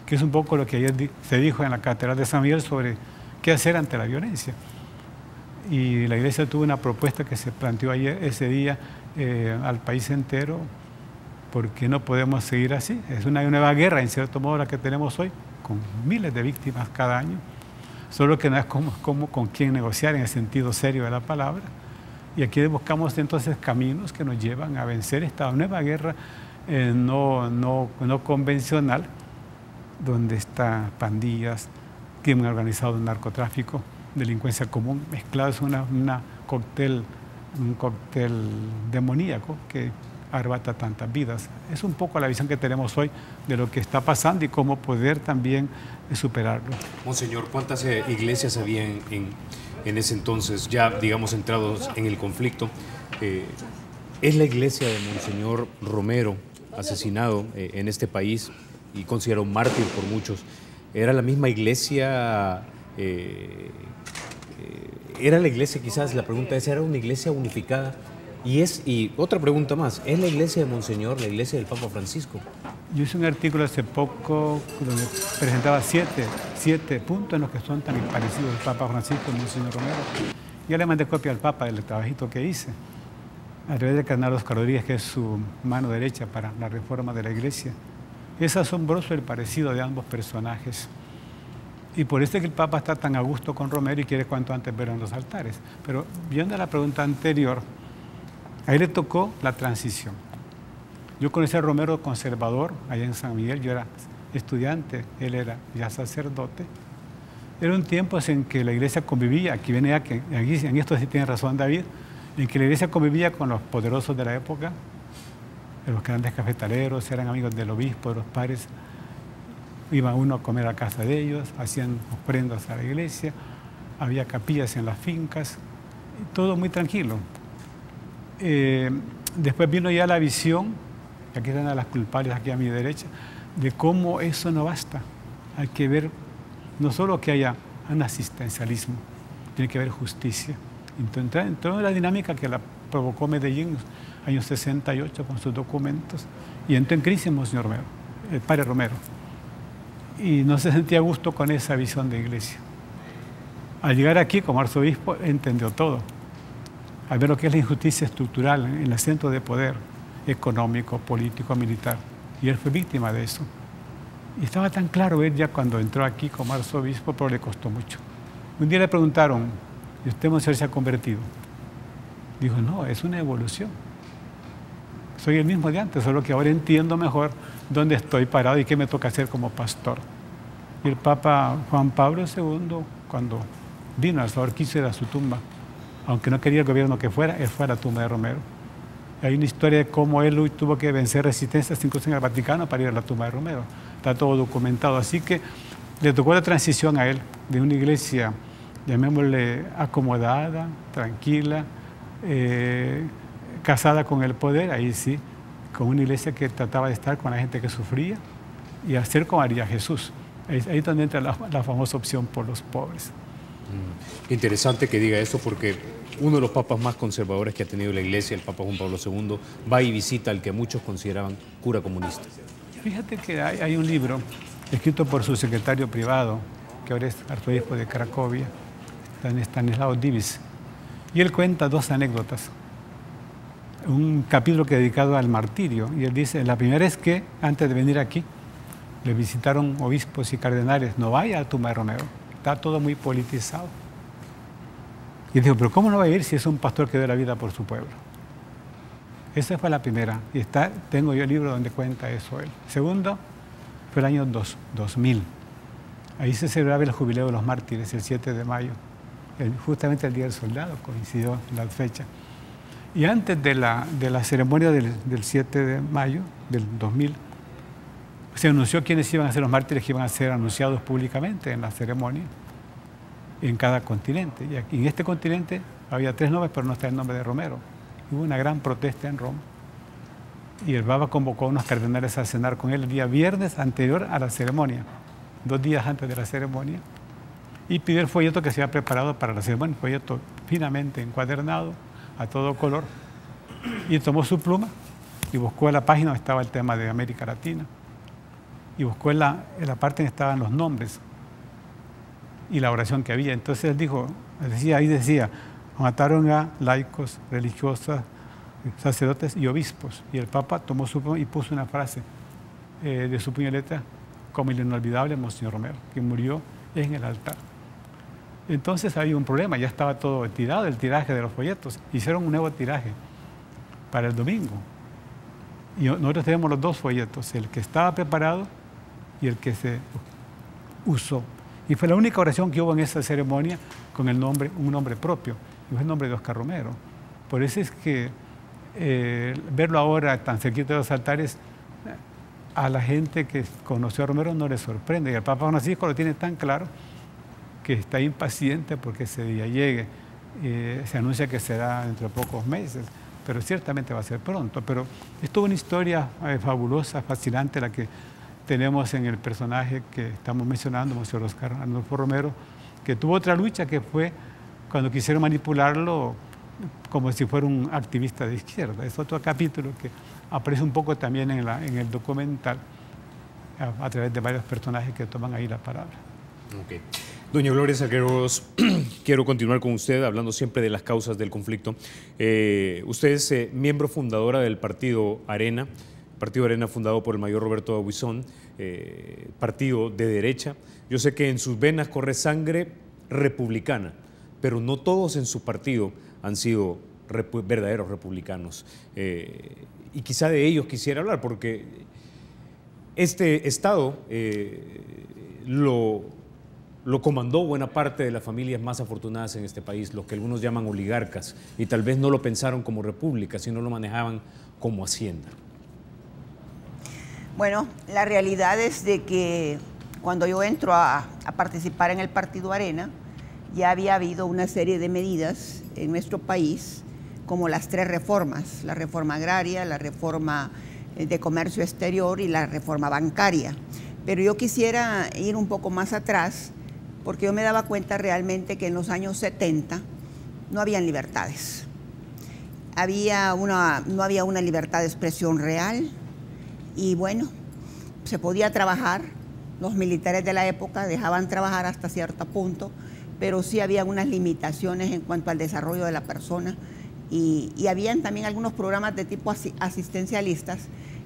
que es un poco lo que ayer se dijo en la Catedral de San Miguel sobre qué hacer ante la violencia. Y la iglesia tuvo una propuesta que se planteó ayer, ese día eh, al país entero, porque no podemos seguir así. Es una nueva guerra, en cierto modo, la que tenemos hoy, con miles de víctimas cada año, solo que no es como, como con quién negociar en el sentido serio de la palabra. Y aquí buscamos entonces caminos que nos llevan a vencer esta nueva guerra eh, no, no, no convencional, donde están pandillas, crimen organizado, narcotráfico, delincuencia común, mezclados en una, cóctel, un cóctel demoníaco que arrebata tantas vidas. Es un poco la visión que tenemos hoy de lo que está pasando y cómo poder también superarlo. Monseñor, ¿cuántas eh, iglesias había en, ese entonces, ya digamos entrados en el conflicto? Eh, ¿Es la iglesia de Monseñor Romero asesinado eh, en este país y considerado mártir por muchos. Era la misma iglesia, era la iglesia quizás, la pregunta es, ¿era una iglesia unificada? Y, es, y otra pregunta más, ¿es la iglesia de Monseñor la iglesia del Papa Francisco? Yo hice un artículo hace poco donde presentaba siete, siete puntos en los que son tan parecidos el Papa Francisco y Monseñor Romero. Yo le mandé copia al Papa del trabajito que hice a través de Carnal Oscar Rodríguez, que es su mano derecha para la reforma de la iglesia. Es asombroso el parecido de ambos personajes. Y por eso es que el Papa está tan a gusto con Romero y quiere cuanto antes ver en los altares. Pero viendo la pregunta anterior, ahí le tocó la transición. Yo conocí a Romero conservador allá en San Miguel, yo era estudiante, él era ya sacerdote. Eran tiempos en que la iglesia convivía, aquí viene aquí, en esto sí tiene razón David, en que la iglesia convivía con los poderosos de la época, los grandes cafetaleros, eran amigos del obispo, de los padres, iba uno a comer a casa de ellos, hacían ofrendas a la iglesia, había capillas en las fincas, todo muy tranquilo. Eh, después vino ya la visión, aquí están las culpables aquí a mi derecha, de cómo eso no basta. Hay que ver no solo que haya un asistencialismo, tiene que haber justicia. Entonces, entró en la dinámica que la provocó Medellín años 68 con sus documentos y entró en crisis Monseñor Romero, el padre Romero. Y no se sentía a gusto con esa visión de iglesia. Al llegar aquí como arzobispo entendió todo. Al ver lo que es la injusticia estructural en el centro de poder económico, político, militar. Y él fue víctima de eso. Y estaba tan claro él ya cuando entró aquí como arzobispo, pero le costó mucho. Un día le preguntaron, ¿y usted, Monseñor, se ha convertido? Dijo, no, es una evolución. Soy el mismo de antes, solo que ahora entiendo mejor dónde estoy parado y qué me toca hacer como pastor. Y el Papa Juan Pablo II, cuando vino al Salvador, quiso ir a su tumba. Aunque no quería el gobierno que fuera, él fue a la tumba de Romero. Hay una historia de cómo él tuvo que vencer resistencias incluso en el Vaticano para ir a la tumba de Romero. Está todo documentado. Así que le tocó la transición a él de una iglesia, llamémosle acomodada, tranquila, eh, casada con el poder, ahí sí, con una iglesia que trataba de estar con la gente que sufría y hacer como haría Jesús. Ahí, ahí es donde entra la, la famosa opción por los pobres. Mm. Interesante que diga eso porque uno de los papas más conservadores que ha tenido la iglesia, el Papa Juan Pablo II, va y visita al que muchos consideraban cura comunista. Fíjate que hay, hay un libro escrito por su secretario privado, que ahora es arzobispo de Cracovia, Stanislao Divis, y él cuenta dos anécdotas. Un capítulo que dedicado al martirio, y él dice, la primera es que antes de venir aquí, le visitaron obispos y cardenales, no vaya a tumba de Romero, está todo muy politizado. Y dijo, pero ¿cómo no va a ir si es un pastor que dio la vida por su pueblo? Esa fue la primera. Y está, tengo yo el libro donde cuenta eso él. Segundo, fue el año dos, 2000. Ahí se celebraba el jubileo de los mártires, el 7 de mayo. Justamente el Día del Soldado coincidió la fecha. Y antes de la, de la ceremonia del, del 7 de mayo del 2000, se anunció quiénes iban a ser los mártires que iban a ser anunciados públicamente en la ceremonia en cada continente. Y aquí, en este continente había tres nombres, pero no está el nombre de Romero. Hubo una gran protesta en Roma. Y el Baba convocó a unos cardenales a cenar con él el día viernes anterior a la ceremonia, dos días antes de la ceremonia. Y pidió el folleto que se había preparado para la ceremonia, un folleto finamente encuadernado, a todo color. Y tomó su pluma y buscó en la página donde estaba el tema de América Latina. Y buscó en la, en la parte donde estaban los nombres y la oración que había. Entonces él dijo, decía, ahí decía, mataron a laicos, religiosas, sacerdotes y obispos. Y el Papa tomó su y puso una frase eh, de su puñaleta, como el inolvidable Monseñor Romero, que murió en el altar. Entonces había un problema, ya estaba todo tirado el tiraje de los folletos. Hicieron un nuevo tiraje para el domingo. Y nosotros tenemos los dos folletos, el que estaba preparado y el que se usó. Y fue la única oración que hubo en esa ceremonia con el nombre, un nombre propio, y fue el nombre de Oscar Romero. Por eso es que eh, verlo ahora tan cerquita de los altares, a la gente que conoció a Romero no le sorprende. Y el Papa Francisco lo tiene tan claro que está impaciente porque ese día llegue. Eh, se anuncia que será dentro de pocos meses, pero ciertamente va a ser pronto. Pero es toda una historia eh, fabulosa, fascinante la que tenemos en el personaje que estamos mencionando, Monseñor Oscar Arnulfo Romero, que tuvo otra lucha que fue cuando quisieron manipularlo como si fuera un activista de izquierda. Es otro capítulo que aparece un poco también en, la, en el documental a, a, través de varios personajes que toman ahí la palabra. Okay. Doña Gloria Saqueros, quiero continuar con usted hablando siempre de las causas del conflicto. Eh, usted es eh, miembro fundadora del partido Arena. Partido Arena fundado por el mayor Roberto Aguizón, eh, partido de derecha. Yo sé que en sus venas corre sangre republicana, pero no todos en su partido han sido verdaderos republicanos. Y quizá de ellos quisiera hablar, porque este Estado lo, lo comandó buena parte de las familias más afortunadas en este país, los que algunos llaman oligarcas, y tal vez no lo pensaron como república, sino lo manejaban como hacienda. Bueno, la realidad es de que cuando yo entro a, participar en el Partido Arena, ya había habido una serie de medidas en nuestro país, como las tres reformas, la reforma agraria, la reforma eh, de comercio exterior y la reforma bancaria. Pero yo quisiera ir un poco más atrás, porque yo me daba cuenta realmente que en los años 70 no habían libertades. Había una, no había una libertad de expresión real, y bueno, se podía trabajar, los militares de la época dejaban trabajar hasta cierto punto, pero sí había unas limitaciones en cuanto al desarrollo de la persona y, y habían también algunos programas de tipo asistencialistas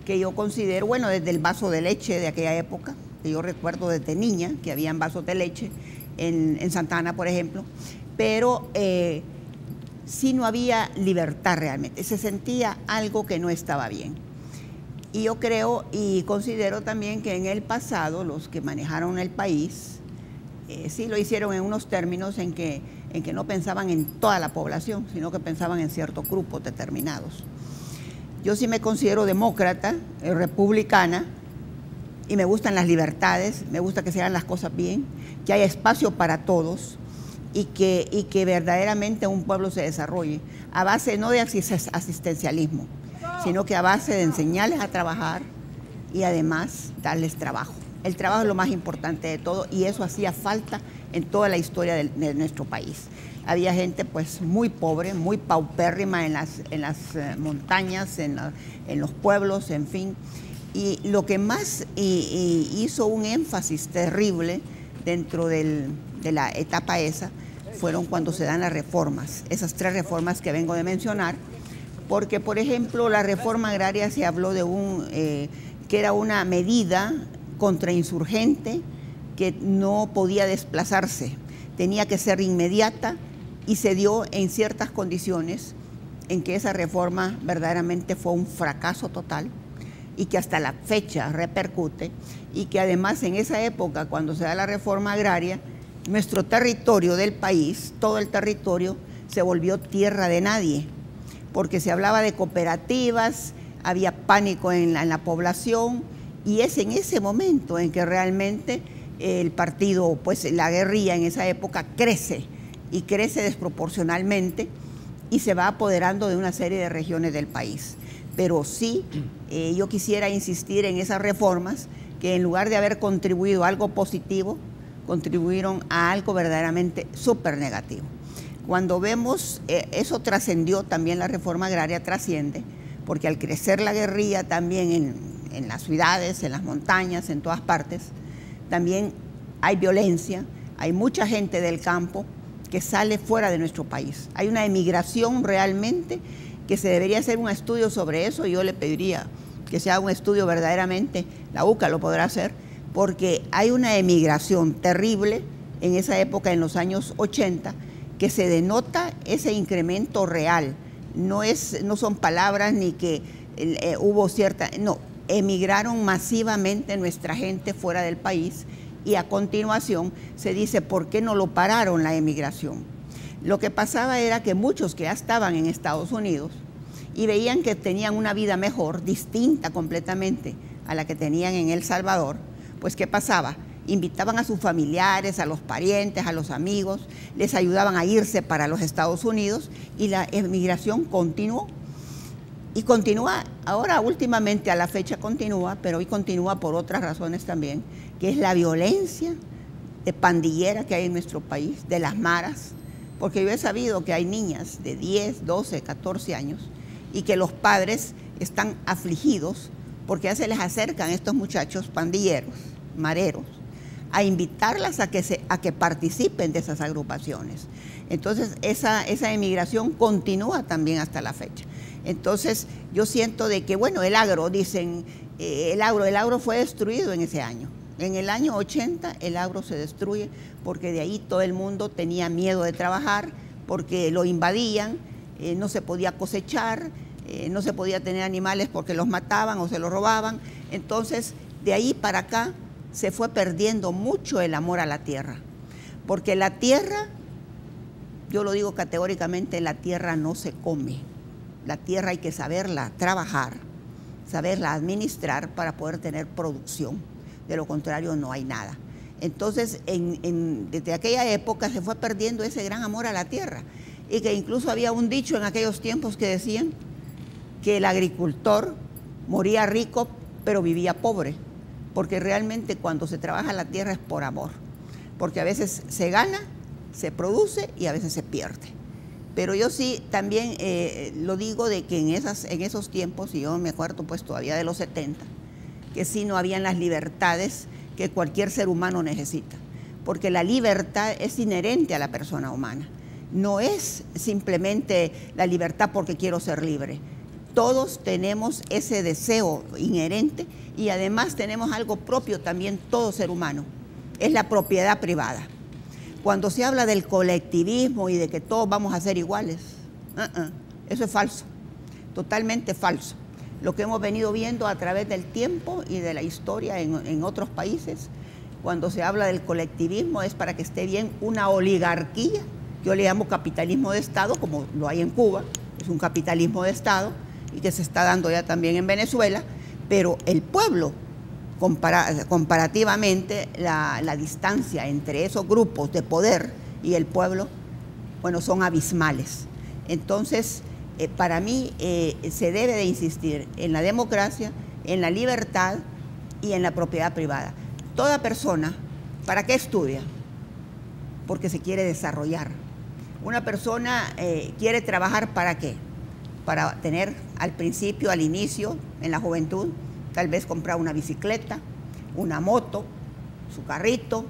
que yo considero, bueno, desde el vaso de leche de aquella época, yo recuerdo desde niña que habían vasos de leche en, en Santana, por ejemplo, pero eh, sí no había libertad realmente, se sentía algo que no estaba bien. Y yo creo y considero también que en el pasado los que manejaron el país eh, sí lo hicieron en unos términos en que, en que no pensaban en toda la población, sino que pensaban en ciertos grupos determinados. Yo sí me considero demócrata, eh, republicana, y me gustan las libertades, me gusta que se hagan las cosas bien, que haya espacio para todos y que, y que verdaderamente un pueblo se desarrolle a base no de asistencialismo, sino que a base de enseñarles a trabajar y además darles trabajo. El trabajo es lo más importante de todo y eso hacía falta en toda la historia de, nuestro país. Había gente pues muy pobre, muy paupérrima en las, en las eh, montañas, en, los pueblos, en fin. Y lo que más hizo un énfasis terrible dentro de la etapa esa fueron cuando se dan las reformas, esas tres reformas que vengo de mencionar, porque por ejemplo la reforma agraria se habló de un, eh, que era una medida contrainsurgente que no podía desplazarse, tenía que ser inmediata y se dio en ciertas condiciones en que esa reforma verdaderamente fue un fracaso total y que hasta la fecha repercute y que además en esa época cuando se da la reforma agraria, nuestro territorio del país, todo el territorio, se volvió tierra de nadie porque se hablaba de cooperativas, había pánico en la, población y es en ese momento en que realmente el partido, pues la guerrilla en esa época crece y crece desproporcionalmente y se va apoderando de una serie de regiones del país. Pero sí, eh, yo quisiera insistir en esas reformas que en lugar de haber contribuido a algo positivo, contribuyeron a algo verdaderamente súper negativo. Cuando vemos, eh, eso trascendió también la reforma agraria, trasciende, porque al crecer la guerrilla también en, en las ciudades, en las montañas, en todas partes, también hay violencia, hay mucha gente del campo que sale fuera de nuestro país. Hay una emigración realmente que se debería hacer un estudio sobre eso yo le pediría que se haga un estudio verdaderamente, la UCA lo podrá hacer, porque hay una emigración terrible en esa época, en los años 80, que se denota ese incremento real. No, es, no son palabras ni que eh, hubo cierta... No, emigraron masivamente nuestra gente fuera del país y a continuación se dice, ¿por qué no lo pararon la emigración? Lo que pasaba era que muchos que ya estaban en Estados Unidos y veían que tenían una vida mejor, distinta completamente a la que tenían en El Salvador, pues ¿qué pasaba? invitaban a sus familiares, a los parientes, a los amigos, les ayudaban a irse para los Estados Unidos y la emigración continuó. Y continúa, ahora últimamente a la fecha continúa, pero hoy continúa por otras razones también, que es la violencia de pandillera que hay en nuestro país, de las maras, porque yo he sabido que hay niñas de 10, 12, 14 años y que los padres están afligidos porque ya se les acercan estos muchachos pandilleros, mareros, a invitarlas a que, se, a que participen de esas agrupaciones. Entonces, esa, esa emigración continúa también hasta la fecha. Entonces, yo siento de que, bueno, el agro, dicen, eh, el agro, el agro fue destruido en ese año. En el año 80 el agro se destruye porque de ahí todo el mundo tenía miedo de trabajar, porque lo invadían eh, no se podía cosechar, eh, no se podía tener animales porque los mataban o se los robaban. Entonces, de ahí para acá se fue perdiendo mucho el amor a la tierra, porque la tierra, yo lo digo categóricamente, la tierra no se come, la tierra hay que saberla trabajar, saberla administrar para poder tener producción, de lo contrario no hay nada. Entonces, desde aquella época se fue perdiendo ese gran amor a la tierra y que incluso había un dicho en aquellos tiempos que decían que el agricultor moría rico pero vivía pobre, porque realmente cuando se trabaja la tierra es por amor, porque a veces se gana, se produce y a veces se pierde. Pero yo sí también eh, lo digo de que en, esas, en esos tiempos, y yo me acuerdo pues todavía de los 70, que sí no habían las libertades que cualquier ser humano necesita, porque la libertad es inherente a la persona humana, no es simplemente la libertad porque quiero ser libre. Todos tenemos ese deseo inherente y además tenemos algo propio también todo ser humano, es la propiedad privada. Cuando se habla del colectivismo y de que todos vamos a ser iguales, uh-uh, eso es falso, totalmente falso lo que hemos venido viendo a través del tiempo y de la historia en, otros países. Cuando se habla del colectivismo es para que esté bien una oligarquía, yo le llamo capitalismo de Estado, como lo hay en Cuba, es un capitalismo de Estado y que se está dando ya también en Venezuela, pero el pueblo, comparativamente, la, distancia entre esos grupos de poder y el pueblo, bueno, son abismales. Entonces, eh, para mí eh, se debe de insistir en la democracia, en la libertad y en la propiedad privada. Toda persona, ¿para qué estudia? Porque se quiere desarrollar. Una persona eh, quiere trabajar para qué? Para tener al principio, al inicio, en la juventud, tal vez comprar una bicicleta, una moto, su carrito,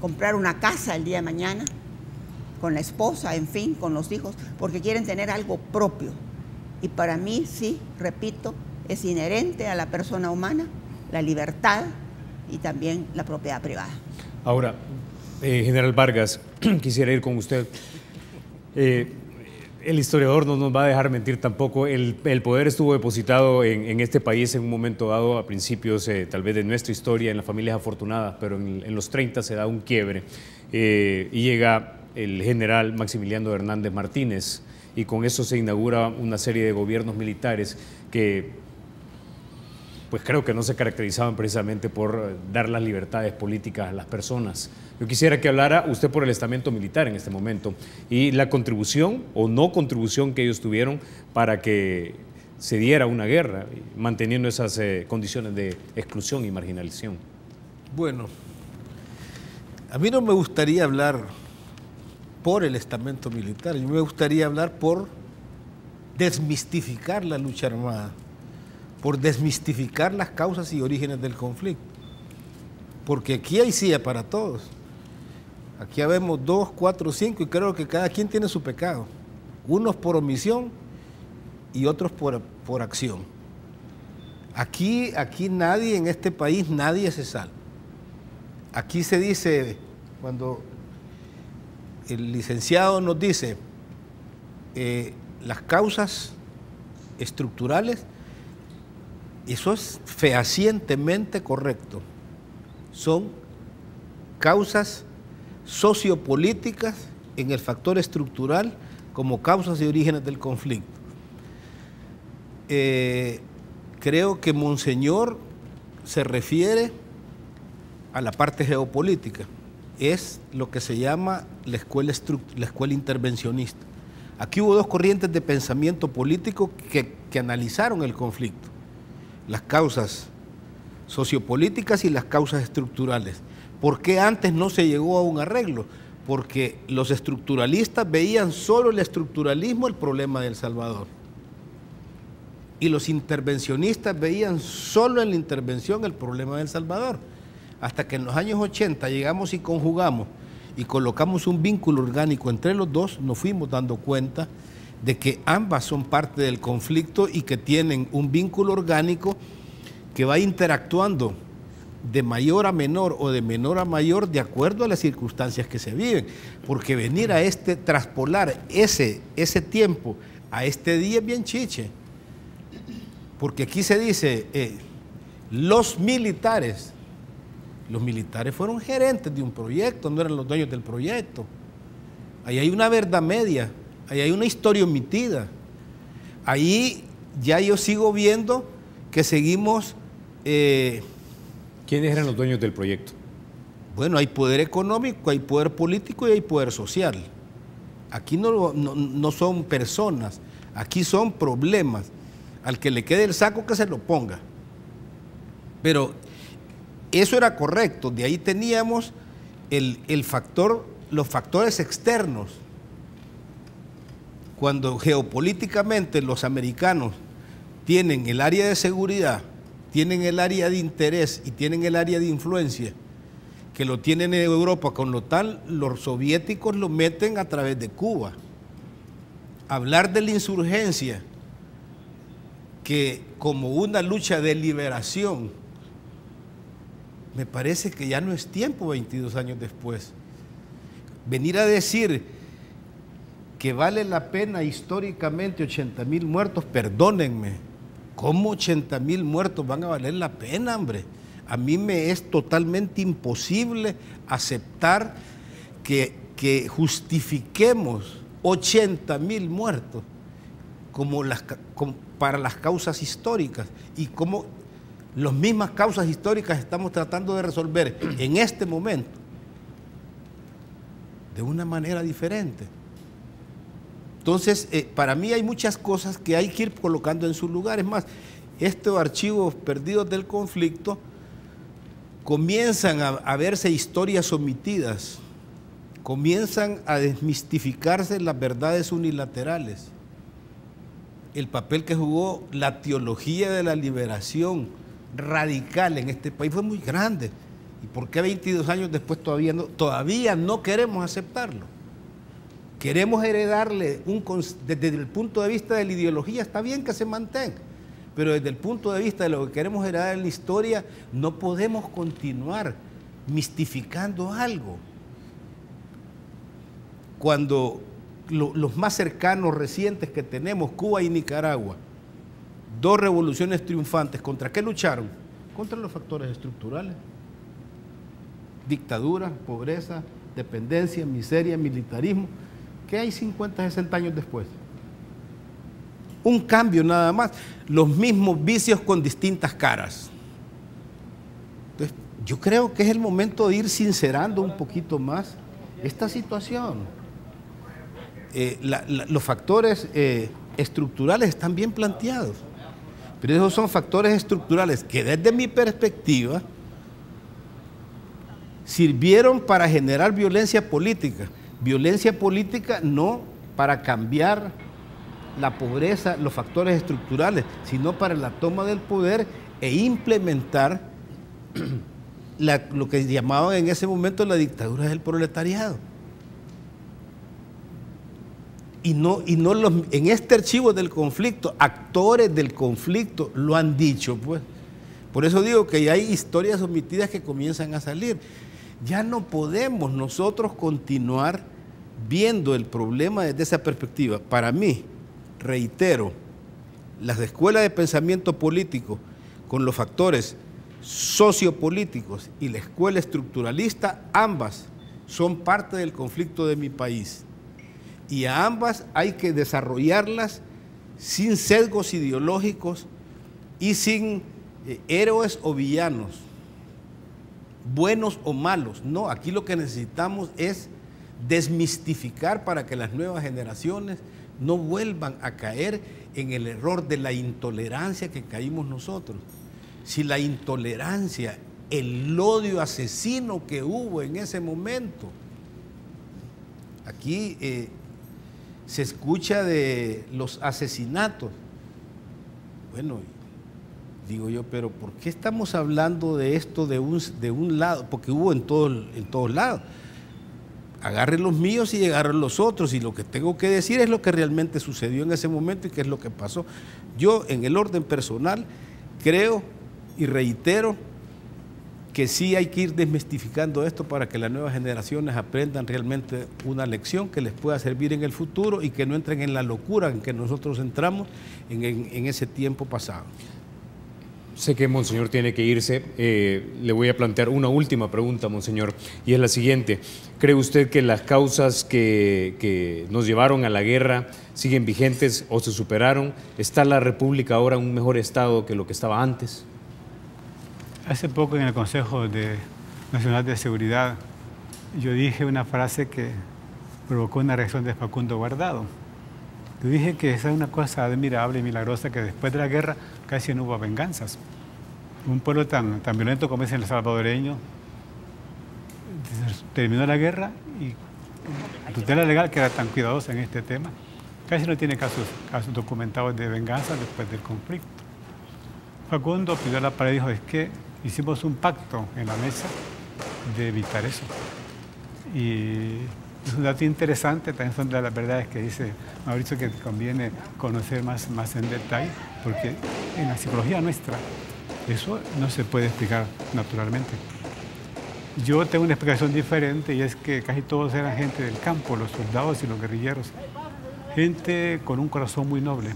comprar una casa el día de mañana con la esposa, en fin, con los hijos, porque quieren tener algo propio. Y para mí, sí, repito, es inherente a la persona humana la libertad y también la propiedad privada. Ahora, eh, General Vargas, quisiera ir con usted. Eh, el historiador no nos va a dejar mentir tampoco. El, poder estuvo depositado en, este país en un momento dado, a principios eh, tal vez de nuestra historia, en las familias afortunadas, pero en, los 30 se da un quiebre y llega el general Maximiliano Hernández Martínez y con eso se inaugura una serie de gobiernos militares que pues creo que no se caracterizaban precisamente por dar las libertades políticas a las personas. Yo quisiera que hablara usted por el estamento militar en este momento y la contribución o no contribución que ellos tuvieron para que se diera una guerra, manteniendo esas eh, condiciones de exclusión y marginalización. Bueno, a mí no me gustaría hablar por el estamento militar. Yo me gustaría hablar por desmistificar la lucha armada, por desmistificar las causas y orígenes del conflicto. Porque aquí hay silla para todos. Aquí habemos dos, cuatro, cinco y creo que cada quien tiene su pecado. Unos por omisión y otros por, por acción. Aquí, aquí nadie en este país, nadie se salva. Aquí se dice, cuando el licenciado nos dice, eh, las causas estructurales, eso es fehacientemente correcto, son causas sociopolíticas en el factor estructural como causas y orígenes del conflicto. Eh, creo que Monseñor se refiere a la parte geopolítica es lo que se llama la escuela, la escuela intervencionista. Aquí hubo dos corrientes de pensamiento político que analizaron el conflicto, las causas sociopolíticas y las causas estructurales. ¿Por qué antes no se llegó a un arreglo? Porque los estructuralistas veían solo el estructuralismo el problema de El Salvador. Y los intervencionistas veían solo en la intervención el problema de El Salvador hasta que en los años 80 llegamos y conjugamos y colocamos un vínculo orgánico entre los dos, nos fuimos dando cuenta de que ambas son parte del conflicto y que tienen un vínculo orgánico que va interactuando de mayor a menor o de menor a mayor de acuerdo a las circunstancias que se viven. Porque venir a este, traspolar ese, ese tiempo a este día es bien chiche. Porque aquí se dice, eh, los militares, los militares fueron gerentes de un proyecto, no eran los dueños del proyecto. Ahí hay una verdad media, ahí hay una historia omitida. Ahí ya yo sigo viendo que seguimos... eh, ¿Quiénes eran los dueños del proyecto? Bueno, hay poder económico, hay poder político y hay poder social. Aquí no, no, no son personas, aquí son problemas. Al que le quede el saco que se lo ponga. Pero eso era correcto, de ahí teníamos el, el factor, los factores externos. Cuando geopolíticamente los americanos tienen el área de seguridad, tienen el área de interés y tienen el área de influencia, que lo tienen en Europa, con lo tal los soviéticos lo meten a través de Cuba. Hablar de la insurgencia que como una lucha de liberación, me parece que ya no es tiempo 22 años después. Venir a decir que vale la pena históricamente 80 mil muertos, perdónenme, ¿cómo 80 mil muertos van a valer la pena, hombre? A mí me es totalmente imposible aceptar que, que justifiquemos 80 mil muertos como para las causas históricas y como las mismas causas históricas estamos tratando de resolver en este momento de una manera diferente. Entonces, eh, para mí hay muchas cosas que hay que ir colocando en su lugar. Es más, estos archivos perdidos del conflicto comienzan a, a verse historias omitidas, comienzan a desmistificarse las verdades unilaterales. El papel que jugó la teología de la liberación radical en este país fue muy grande. ¿Y por qué 22 años después todavía no, todavía no queremos aceptarlo? Queremos heredarle un, desde el punto de vista de la ideología, está bien que se mantenga, pero desde el punto de vista de lo que queremos heredar en la historia, no podemos continuar mistificando algo. Cuando lo, los más cercanos, recientes que tenemos, Cuba y Nicaragua, dos revoluciones triunfantes, ¿contra qué lucharon? Contra los factores estructurales. Dictadura, pobreza, dependencia, miseria, militarismo. ¿Qué hay 50, 60 años después? Un cambio nada más. Los mismos vicios con distintas caras. Entonces, yo creo que es el momento de ir sincerando un poquito más esta situación. Eh, los factores eh, estructurales están bien planteados, pero esos son factores estructurales que desde mi perspectiva sirvieron para generar violencia política. Violencia política no para cambiar la pobreza, los factores estructurales, sino para la toma del poder e implementar lo que llamaban en ese momento la dictadura del proletariado. Y no, y no los, en este archivo del conflicto, actores del conflicto lo han dicho, pues. Por eso digo que hay historias omitidas que comienzan a salir. Ya no podemos nosotros continuar viendo el problema desde esa perspectiva. Para mí, reitero, las escuelas de pensamiento político con los factores sociopolíticos y la escuela estructuralista, ambas son parte del conflicto de mi país. Y a ambas hay que desarrollarlas sin sesgos ideológicos y sin eh, héroes o villanos, buenos o malos. No, aquí lo que necesitamos es desmistificar para que las nuevas generaciones no vuelvan a caer en el error de la intolerancia que caímos nosotros. Si la intolerancia, el odio asesino que hubo en ese momento, aquí eh, se escucha de los asesinatos. Bueno, digo yo, pero ¿por qué estamos hablando de esto de un, de un lado? Porque hubo en, todo, en todos lados agarren los míos y agarren los otros. Y lo que tengo que decir es lo que realmente sucedió en ese momento y qué es lo que pasó. Yo, en el orden personal, creo y reitero que sí hay que ir desmistificando esto para que las nuevas generaciones aprendan realmente una lección que les pueda servir en el futuro y que no entren en la locura en que nosotros entramos en, ese tiempo pasado. Sé que Monseñor tiene que irse. Eh, le voy a plantear una última pregunta, Monseñor, y es la siguiente. ¿Cree usted que las causas que, nos llevaron a la guerra siguen vigentes o se superaron? ¿Está la República ahora en un mejor estado que lo que estaba antes? Hace poco en el Consejo de Nacional de Seguridad yo dije una frase que provocó una reacción de Facundo Guardado. Yo dije que esa es una cosa admirable y milagrosa que después de la guerra casi no hubo venganzas. Un pueblo tan, tan violento como es el salvadoreño terminó la guerra y la tutela legal que era tan cuidadosa en este tema casi no tiene casos, casos documentados de venganza después del conflicto. Facundo pidió la pared y dijo, es que hicimos un pacto en la mesa de evitar eso. Y es un dato interesante, también son de las verdades que dice Mauricio que conviene conocer más, más en detalle, porque en la psicología nuestra eso no se puede explicar naturalmente. Yo tengo una explicación diferente y es que casi todos eran gente del campo, los soldados y los guerrilleros, gente con un corazón muy noble,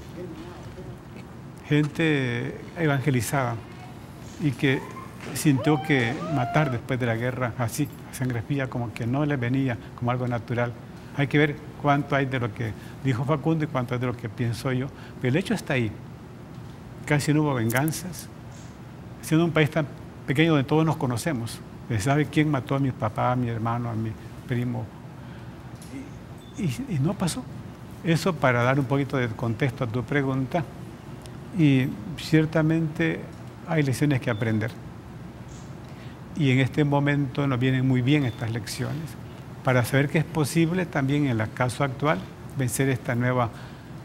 gente evangelizada y que sintió que matar después de la guerra así, a sangre fría, como que no le venía como algo natural. Hay que ver cuánto hay de lo que dijo Facundo y cuánto hay de lo que pienso yo. Pero el hecho está ahí. Casi no hubo venganzas. Siendo un país tan pequeño donde todos nos conocemos, se sabe quién mató a mi papá, a mi hermano, a mi primo. Y, y- y no pasó. Eso para dar un poquito de contexto a tu pregunta. Y ciertamente hay lecciones que aprender. Y en este momento nos vienen muy bien estas lecciones para saber que es posible también en el caso actual vencer esta nueva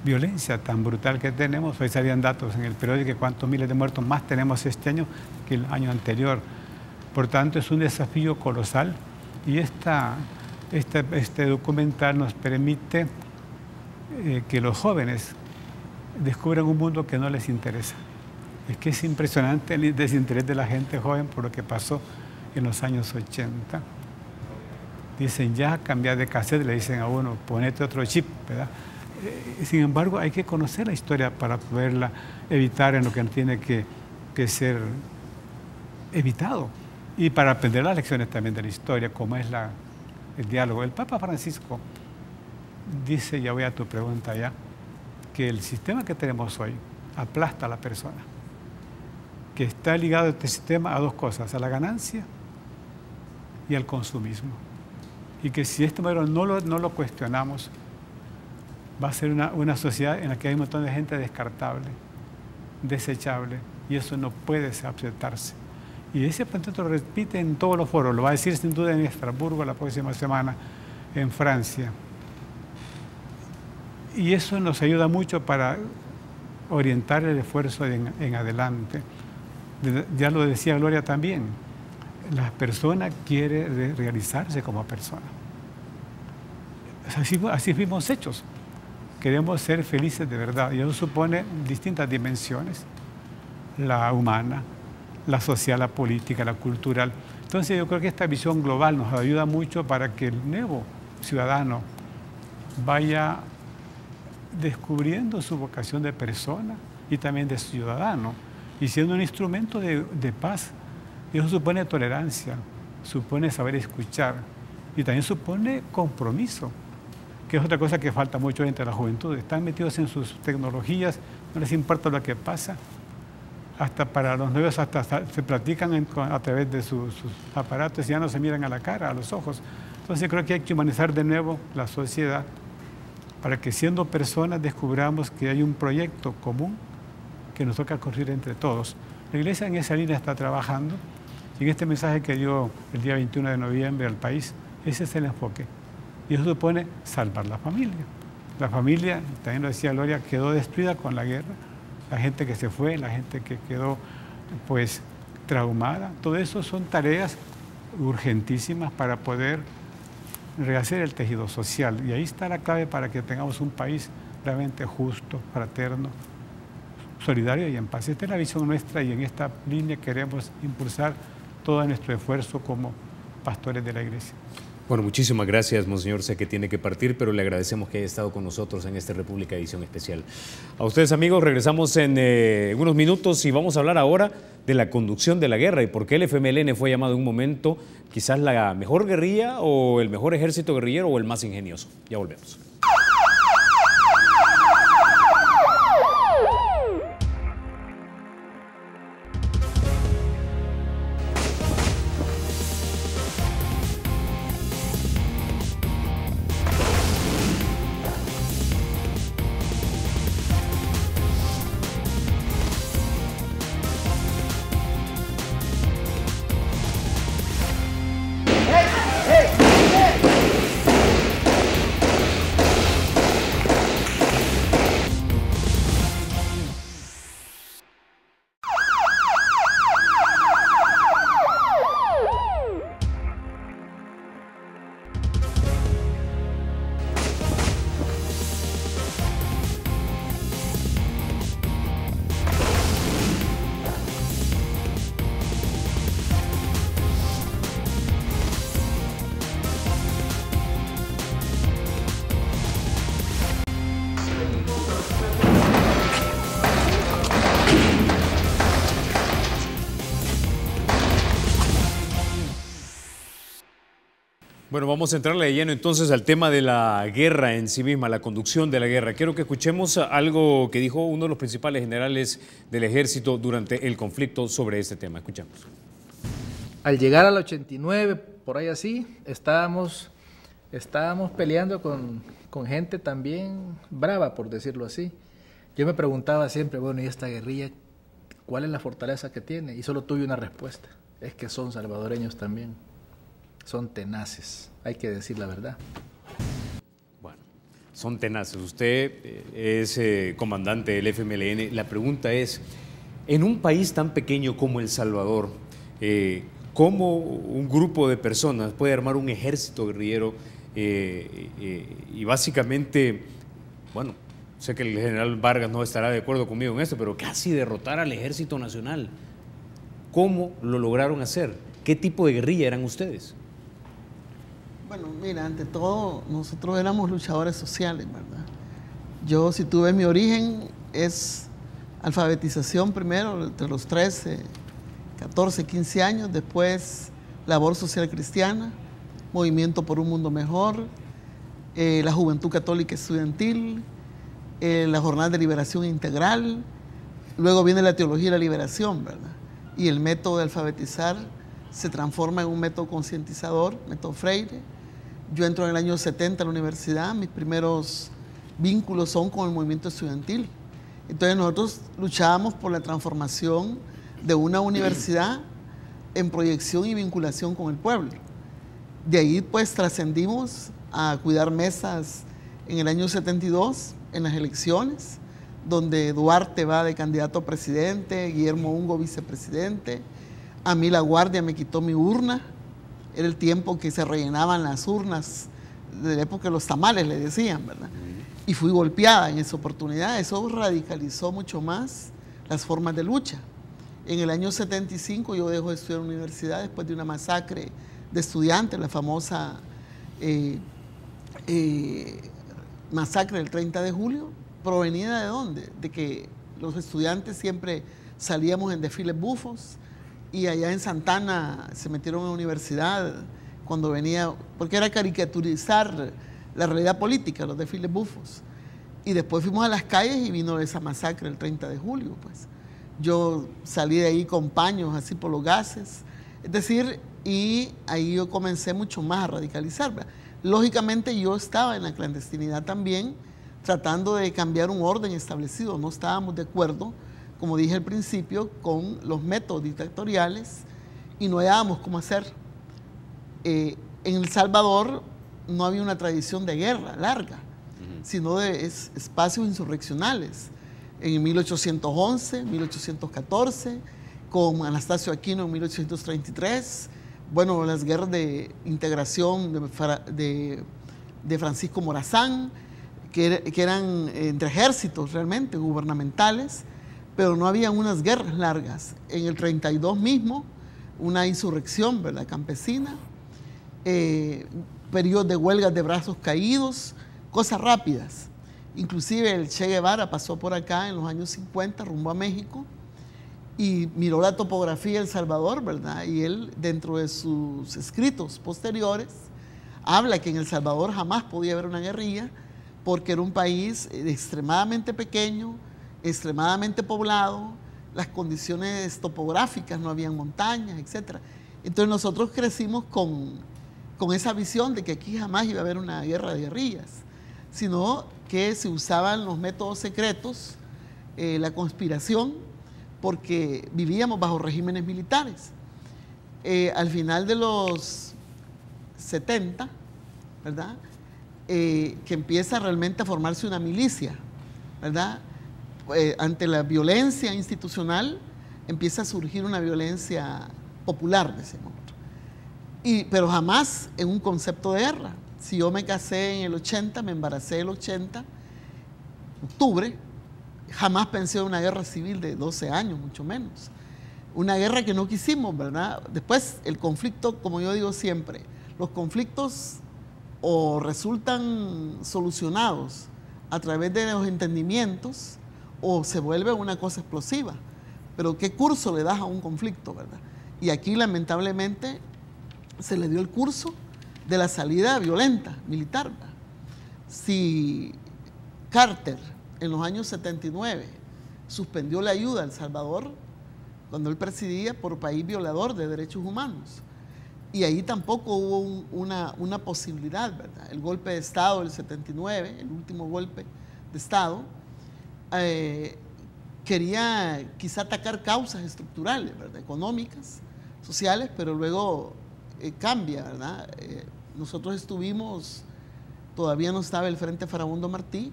violencia tan brutal que tenemos. Hoy salían datos en el periódico de cuántos miles de muertos más tenemos este año que el año anterior. Por tanto, es un desafío colosal y esta, esta- este documental nos permite eh, que los jóvenes descubran un mundo que no les interesa. Es que es impresionante el desinterés de la gente joven por lo que pasó en los años 80. Dicen, ya cambiar de cassette, le dicen a uno, ponete otro chip, ¿verdad? Eh, sin embargo, hay que conocer la historia para poderla evitar en lo que tiene que, ser evitado. Y para aprender las lecciones también de la historia, como es el diálogo. El Papa Francisco dice, ya voy a tu pregunta ya, que el sistema que tenemos hoy aplasta a la persona, que está ligado este sistema a dos cosas, a la ganancia y al consumismo. Y que si este modelo no lo, no lo cuestionamos, va a ser una, sociedad en la que hay un montón de gente descartable, desechable, y eso no puede aceptarse. Y ese planteamiento lo repite en todos los foros, lo va a decir sin duda en Estrasburgo la próxima semana, en Francia. Y eso nos ayuda mucho para orientar el esfuerzo en, adelante. De- Ya lo decía Gloria también, la persona quiere re- realizarse como persona. Así, así fuimos hechos. Queremos ser felices de verdad y eso supone distintas dimensiones, la humana, la social, la política, la cultural. Entonces yo creo que esta visión global nos ayuda mucho para que el nuevo ciudadano vaya descubriendo su vocación de persona y también de ciudadano y siendo un instrumento de, paz. Y eso supone tolerancia, supone saber escuchar y también supone compromiso, que es otra cosa que falta mucho entre la juventud. Están metidos en sus tecnologías, no les importa lo que pasa. Hasta para los novios hasta, se platican a través de sus, sus aparatos y ya no se miran a la cara, a los ojos. Entonces creo que hay que humanizar de nuevo la sociedad para que siendo personas descubramos que hay un proyecto común que nos toca correr entre todos. La Iglesia en esa línea está trabajando y en este mensaje que dio el día 21 de noviembre al país, ese es el enfoque. Y eso supone salvar la familia. La familia, también lo decía Gloria, quedó destruida con la guerra. La gente que se fue, la gente que quedó pues traumada. Todo eso son tareas urgentísimas para poder rehacer el tejido social. Y ahí está la clave para que tengamos un país realmente justo, fraterno, solidario y en paz. Esta es la visión nuestra y en esta línea queremos impulsar todo nuestro esfuerzo como pastores de la iglesia. Bueno, muchísimas gracias, Monseñor. Sé que tiene que partir, pero le agradecemos que haya estado con nosotros en esta República Edición Especial. A ustedes, amigos, regresamos en eh, unos minutos y vamos a hablar ahora de la conducción de la guerra y por qué el FMLN fue llamado en un momento quizás la mejor guerrilla o el mejor ejército guerrillero o el más ingenioso. Ya volvemos. Bueno, vamos a entrarle de lleno entonces al tema de la guerra en sí misma, la conducción de la guerra. Quiero que escuchemos algo que dijo uno de los principales generales del ejército durante el conflicto sobre este tema. Escuchamos. Al llegar al 89, por ahí así, estábamos, estábamos peleando con, con gente también brava, por decirlo así. Yo me preguntaba siempre, bueno, ¿y esta guerrilla cuál es la fortaleza que tiene? Y solo tuve una respuesta, es que son salvadoreños también son tenaces, hay que decir la verdad. Bueno, son tenaces. Usted eh, es eh, comandante del FMLN. La pregunta es, en un país tan pequeño como El Salvador, eh, ¿cómo un grupo de personas puede armar un ejército guerrillero y básicamente, bueno, sé que el general Vargas no estará de acuerdo conmigo en esto, pero casi derrotar al ejército nacional? ¿Cómo lo lograron hacer? ¿Qué tipo de guerrilla eran ustedes? Bueno, mira, ante todo, nosotros éramos luchadores sociales, ¿verdad? Yo, si tuve mi origen, es alfabetización primero, entre los 13, 14, 15 años, después labor social cristiana, movimiento por un mundo mejor, eh, la juventud católica estudiantil, eh, la jornada de liberación integral, luego viene la teología de la liberación, ¿verdad? Y el método de alfabetizar se transforma en un método concientizador, método Freire, yo entro en el año 70 a la universidad, mis primeros vínculos son con el movimiento estudiantil. Entonces nosotros luchábamos por la transformación de una universidad en proyección y vinculación con el pueblo. De ahí pues trascendimos a cuidar mesas en el año 72 en las elecciones, donde Duarte va de candidato a presidente, Guillermo Ungo vicepresidente, a mí la guardia me quitó mi urna, era el tiempo que se rellenaban las urnas, de la época de los tamales le decían, ¿verdad? Y fui golpeada en esa oportunidad. Eso radicalizó mucho más las formas de lucha. En el año 75 yo dejo de estudiar en la universidad después de una masacre de estudiantes, la famosa eh, eh, masacre del 30 de julio, provenida de dónde? De que los estudiantes siempre salíamos en desfiles bufos, y allá en Santana se metieron en la universidad cuando venía, porque era caricaturizar la realidad política, los desfiles bufos. Y después fuimos a las calles y vino esa masacre el 30 de julio, pues. Yo salí de ahí con paños así por los gases. Es decir, y ahí yo comencé mucho más a radicalizar. Lógicamente yo estaba en la clandestinidad también, tratando de cambiar un orden establecido. No estábamos de acuerdo como dije al principio, con los métodos dictatoriales y no hallábamos cómo hacer. Eh, en El Salvador no había una tradición de guerra larga, sino de espacios insurreccionales. En 1811, 1814, con Anastasio Aquino en 1833, bueno, las guerras de integración de, Francisco Morazán, que, que, eran entre ejércitos realmente gubernamentales, pero no había unas guerras largas. En el 32 mismo una insurrección ¿verdad? campesina, eh, periodos de huelgas de brazos caídos, cosas rápidas. Inclusive el Che Guevara pasó por acá en los años 50 rumbo a México y miró la topografía de El Salvador, ¿verdad? Y él, dentro de sus escritos posteriores, habla que en El Salvador jamás podía haber una guerrilla porque era un país extremadamente pequeño, extremadamente poblado, las condiciones topográficas, no habían montañas, etc. Entonces nosotros crecimos con, con esa visión de que aquí jamás iba a haber una guerra de guerrillas, sino que se usaban los métodos secretos, eh, la conspiración, porque vivíamos bajo regímenes militares. Eh, al final de los 70, ¿verdad? Eh, que empieza realmente a formarse una milicia, ¿verdad? Eh, ante la violencia institucional empieza a surgir una violencia popular, decimos. Y, pero jamás en un concepto de guerra. Si yo me casé en el 80, me embaracé el 80, octubre, jamás pensé en una guerra civil de 12 años, mucho menos. Una guerra que no quisimos, ¿verdad? Después el conflicto, como yo digo siempre, los conflictos o resultan solucionados a través de los entendimientos o se vuelve una cosa explosiva. Pero ¿qué curso le das a un conflicto, verdad? Y aquí lamentablemente se le dio el curso de la salida violenta, militar. Si Carter en los años 79 suspendió la ayuda a El Salvador cuando él presidía por país violador de derechos humanos. Y ahí tampoco hubo una, una, posibilidad, ¿verdad? El golpe de Estado del 79, el último golpe de Estado, eh, quería quizá atacar causas estructurales, ¿verdad? económicas, sociales, pero luego eh, cambia, ¿verdad? Eh, nosotros estuvimos, todavía no estaba el Frente Farabundo Martí,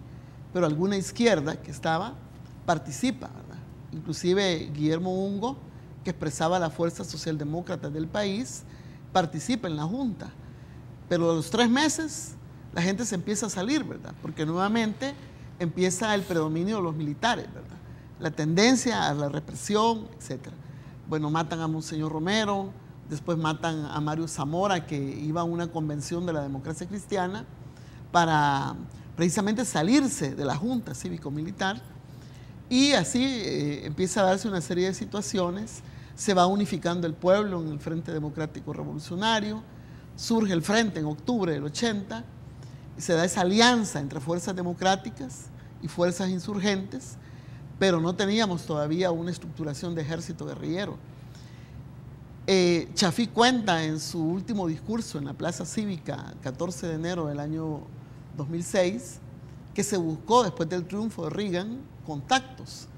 pero alguna izquierda que estaba participa, ¿verdad? Inclusive Guillermo Ungo, que expresaba la fuerza socialdemócrata del país, participa en la Junta. Pero a los tres meses la gente se empieza a salir, ¿verdad? Porque nuevamente empieza el predominio de los militares. La tendencia a la represión, etc. Bueno, matan a Monseñor Romero, después matan a Mario Zamora, que iba a una convención de la democracia cristiana para precisamente salirse de la Junta Cívico-Militar. Y así eh, empieza a darse una serie de situaciones. Se va unificando el pueblo en el Frente Democrático Revolucionario. Surge el Frente en octubre del 80 se da esa alianza entre fuerzas democráticas y fuerzas insurgentes, pero no teníamos todavía una estructuración de ejército guerrillero. Eh, Chafí cuenta en su último discurso en la Plaza Cívica, 14 de enero del año 2006, que se buscó después del triunfo de Reagan contactos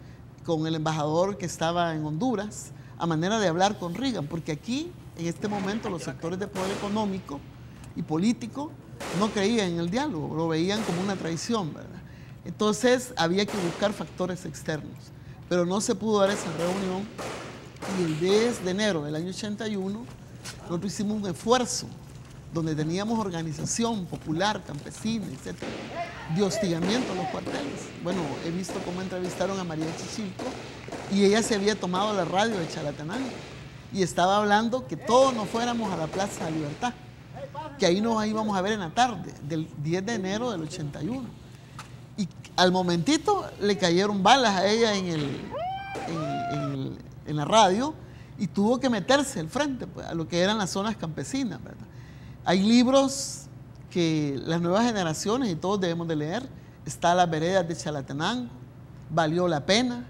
con el embajador que estaba en Honduras a manera de hablar con Reagan, porque aquí en este momento los sectores de poder económico y político no creían en el diálogo, lo veían como una traición, ¿verdad? Entonces había que buscar factores externos, pero no se pudo dar esa reunión y el 10 de enero del año 81 nosotros hicimos un esfuerzo donde teníamos organización popular, campesina, etc., de hostigamiento a los cuarteles. Bueno, he visto cómo entrevistaron a María Chichilco y ella se había tomado la radio de Chalatenango y estaba hablando que todos nos fuéramos a la Plaza de Libertad que ahí nos íbamos a ver en la tarde, del 10 de enero del 81. Y al momentito le cayeron balas a ella en, el, en, la radio y tuvo que meterse al frente pues, a lo que eran las zonas campesinas. Hay libros que las nuevas generaciones y todos debemos de leer. Está Las veredas de Chalatenango, Valió la pena,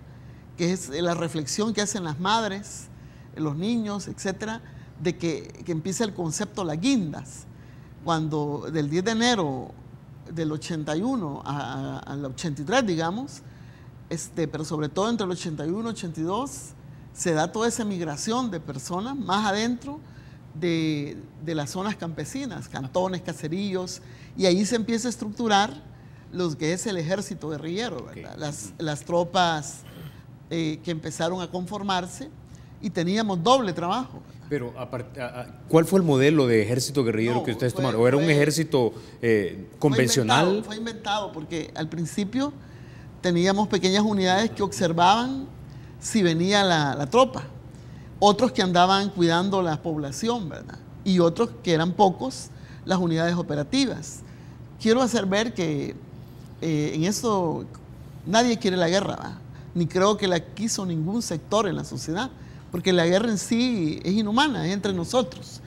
que es la reflexión que hacen las madres, los niños, etcétera, de que, que empieza el concepto las guindas cuando del 10 de enero del 81 al 83, digamos, este, pero sobre todo entre el 81 y 82, se da toda esa migración de personas más adentro de, las zonas campesinas, cantones, caseríos, y ahí se empieza a estructurar lo que es el ejército guerrillero, Las, las, tropas eh, que empezaron a conformarse y teníamos doble trabajo. Pero, ¿cuál fue el modelo de ejército guerrillero que ustedes tomaron? ¿O era un ejército eh, convencional? Fue inventado, porque al principio teníamos pequeñas unidades que observaban si venía la, tropa. otros que andaban cuidando la población, ¿verdad? Y otros que eran pocos, las unidades operativas. Quiero hacer ver que eh, en esto nadie quiere la guerra, ¿verdad? ni creo que la quiso ningún sector en la sociedad, porque la guerra en sí es inhumana, es entre nosotros.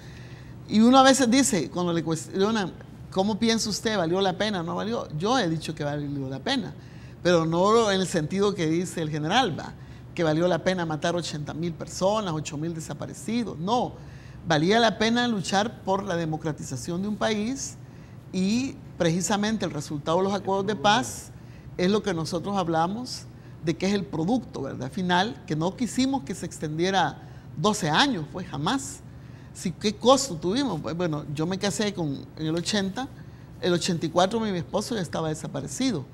Y uno a veces dice, cuando le cuestionan, ¿cómo piensa usted? ¿Valió la pena? ¿No valió? Yo he dicho que valió la pena, pero no en el sentido que dice el general, que valió la pena matar 80 mil personas, 8 mil desaparecidos. No, valía la pena luchar por la democratización de un país y precisamente el resultado de los acuerdos de paz es lo que nosotros hablamos de que es el producto, ¿verdad? Final, que no quisimos que se extendiera 12 años, pues jamás. Sí, ¿Qué costo tuvimos? Pues, bueno, yo me casé con, en el 80, el 84 mi esposo ya estaba desaparecido.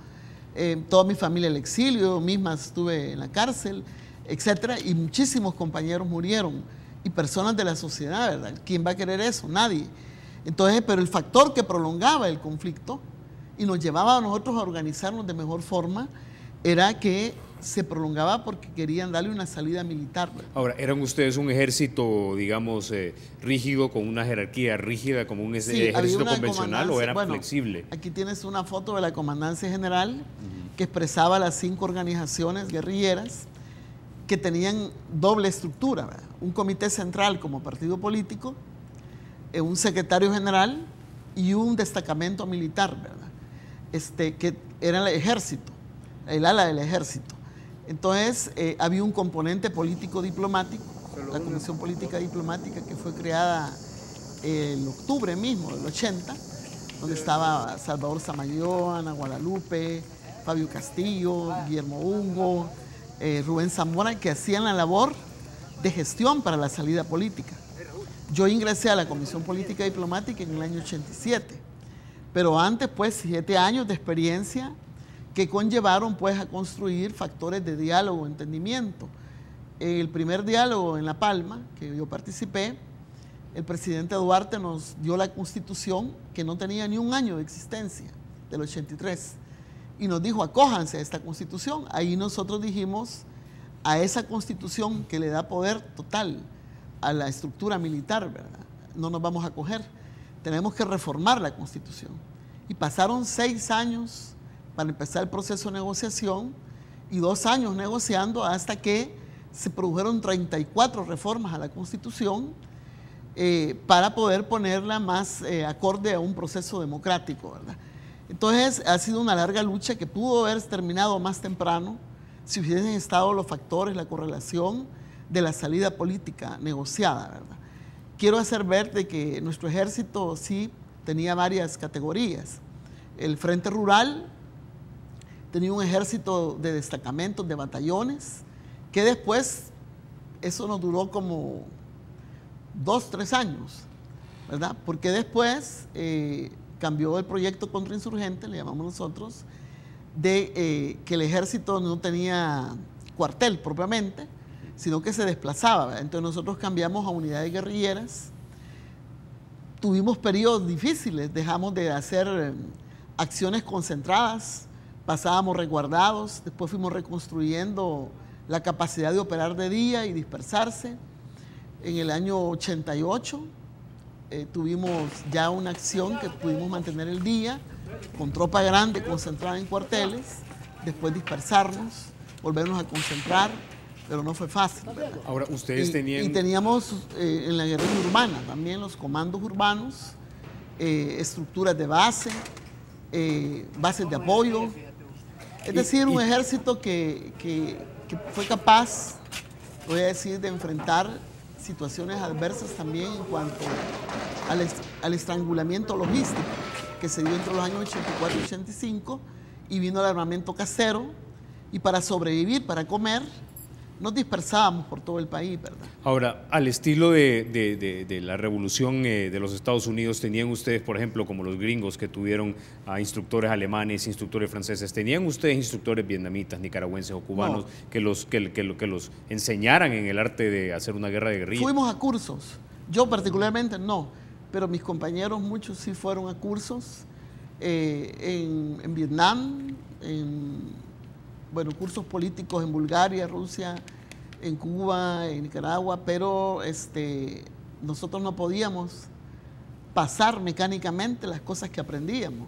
Eh, toda mi familia el exilio, misma estuve en la cárcel, etcétera, y muchísimos compañeros murieron y personas de la sociedad, ¿verdad? ¿Quién va a querer eso? Nadie. Entonces, pero el factor que prolongaba el conflicto y nos llevaba a nosotros a organizarnos de mejor forma era que se prolongaba porque querían darle una salida militar. Ahora, ¿eran ustedes un ejército, digamos, eh, rígido, con una jerarquía rígida, como un ejército convencional, o era flexible? Aquí tienes una foto de la Comandancia General que expresaba las cinco organizaciones guerrilleras que tenían doble estructura, un comité central como partido político, eh, un secretario general y un destacamento militar, ¿verdad? Este, que era el ejército el ala del ejército. Entonces, eh, había un componente político-diplomático, la Comisión Política Diplomática que fue creada en octubre mismo del 80, donde estaba Salvador Samayoa, Ana Guadalupe, Fabio Castillo, Guillermo Hugo, eh, Rubén Zamora, que hacían la labor de gestión para la salida política. Yo ingresé a la Comisión Política Diplomática en el año 87, pero antes, pues, siete años de experiencia que conllevaron pues a construir factores de diálogo, entendimiento. El primer diálogo en La Palma, que yo participé, el presidente Duarte nos dio la constitución que no tenía ni un año de existencia, del 83, y nos dijo, acójanse a esta constitución. Ahí nosotros dijimos, a esa constitución que le da poder total a la estructura militar, ¿verdad? No nos vamos a acoger. Tenemos que reformar la constitución. Y pasaron seis años para empezar el proceso de negociación y dos años negociando hasta que se produjeron 34 reformas a la Constitución eh, para poder ponerla más eh, acorde a un proceso democrático. ¿verdad? Entonces ha sido una larga lucha que pudo haber terminado más temprano si hubiesen estado los factores, la correlación de la salida política negociada. ¿verdad? Quiero hacer ver de que nuestro ejército sí tenía varias categorías. El Frente Rural, tenía un ejército de destacamentos, de batallones, que después, eso nos duró como dos, tres años, ¿verdad? Porque después eh, cambió el proyecto contrainsurgente, le llamamos nosotros, de eh, que el ejército no tenía cuartel propiamente, sino que se desplazaba. Entonces nosotros cambiamos a unidades guerrilleras. Tuvimos periodos difíciles, dejamos de hacer eh, acciones concentradas, pasábamos resguardados, después fuimos reconstruyendo la capacidad de operar de día y dispersarse. En el año 88 eh, tuvimos ya una acción que pudimos mantener el día con tropa grande concentrada en cuarteles, después dispersarnos, volvernos a concentrar, pero no fue fácil. Ahora, ustedes tenían... Y teníamos eh, en la guerra urbana también los comandos urbanos, eh, estructuras de base, bases de apoyo, es decir, un ejército que, fue capaz, voy a decir, de enfrentar situaciones adversas también en cuanto al, al estrangulamiento logístico que se dio entre los años 84 y 85 y vino el armamento casero y para sobrevivir, para comer, nos dispersábamos por todo el país, ¿verdad? Ahora, al estilo de, la revolución eh, de los Estados Unidos, ¿tenían ustedes, por ejemplo, como los gringos que tuvieron a instructores alemanes, instructores franceses, ¿tenían ustedes instructores vietnamitas, nicaragüenses o cubanos que, los, que, que, que los enseñaran en el arte de hacer una guerra de guerrilla? Fuimos a cursos, yo particularmente no, pero mis compañeros muchos sí fueron a cursos eh, en, en Vietnam, en bueno, cursos políticos en Bulgaria, Rusia, en Cuba, en Nicaragua, pero este, nosotros no podíamos pasar mecánicamente las cosas que aprendíamos,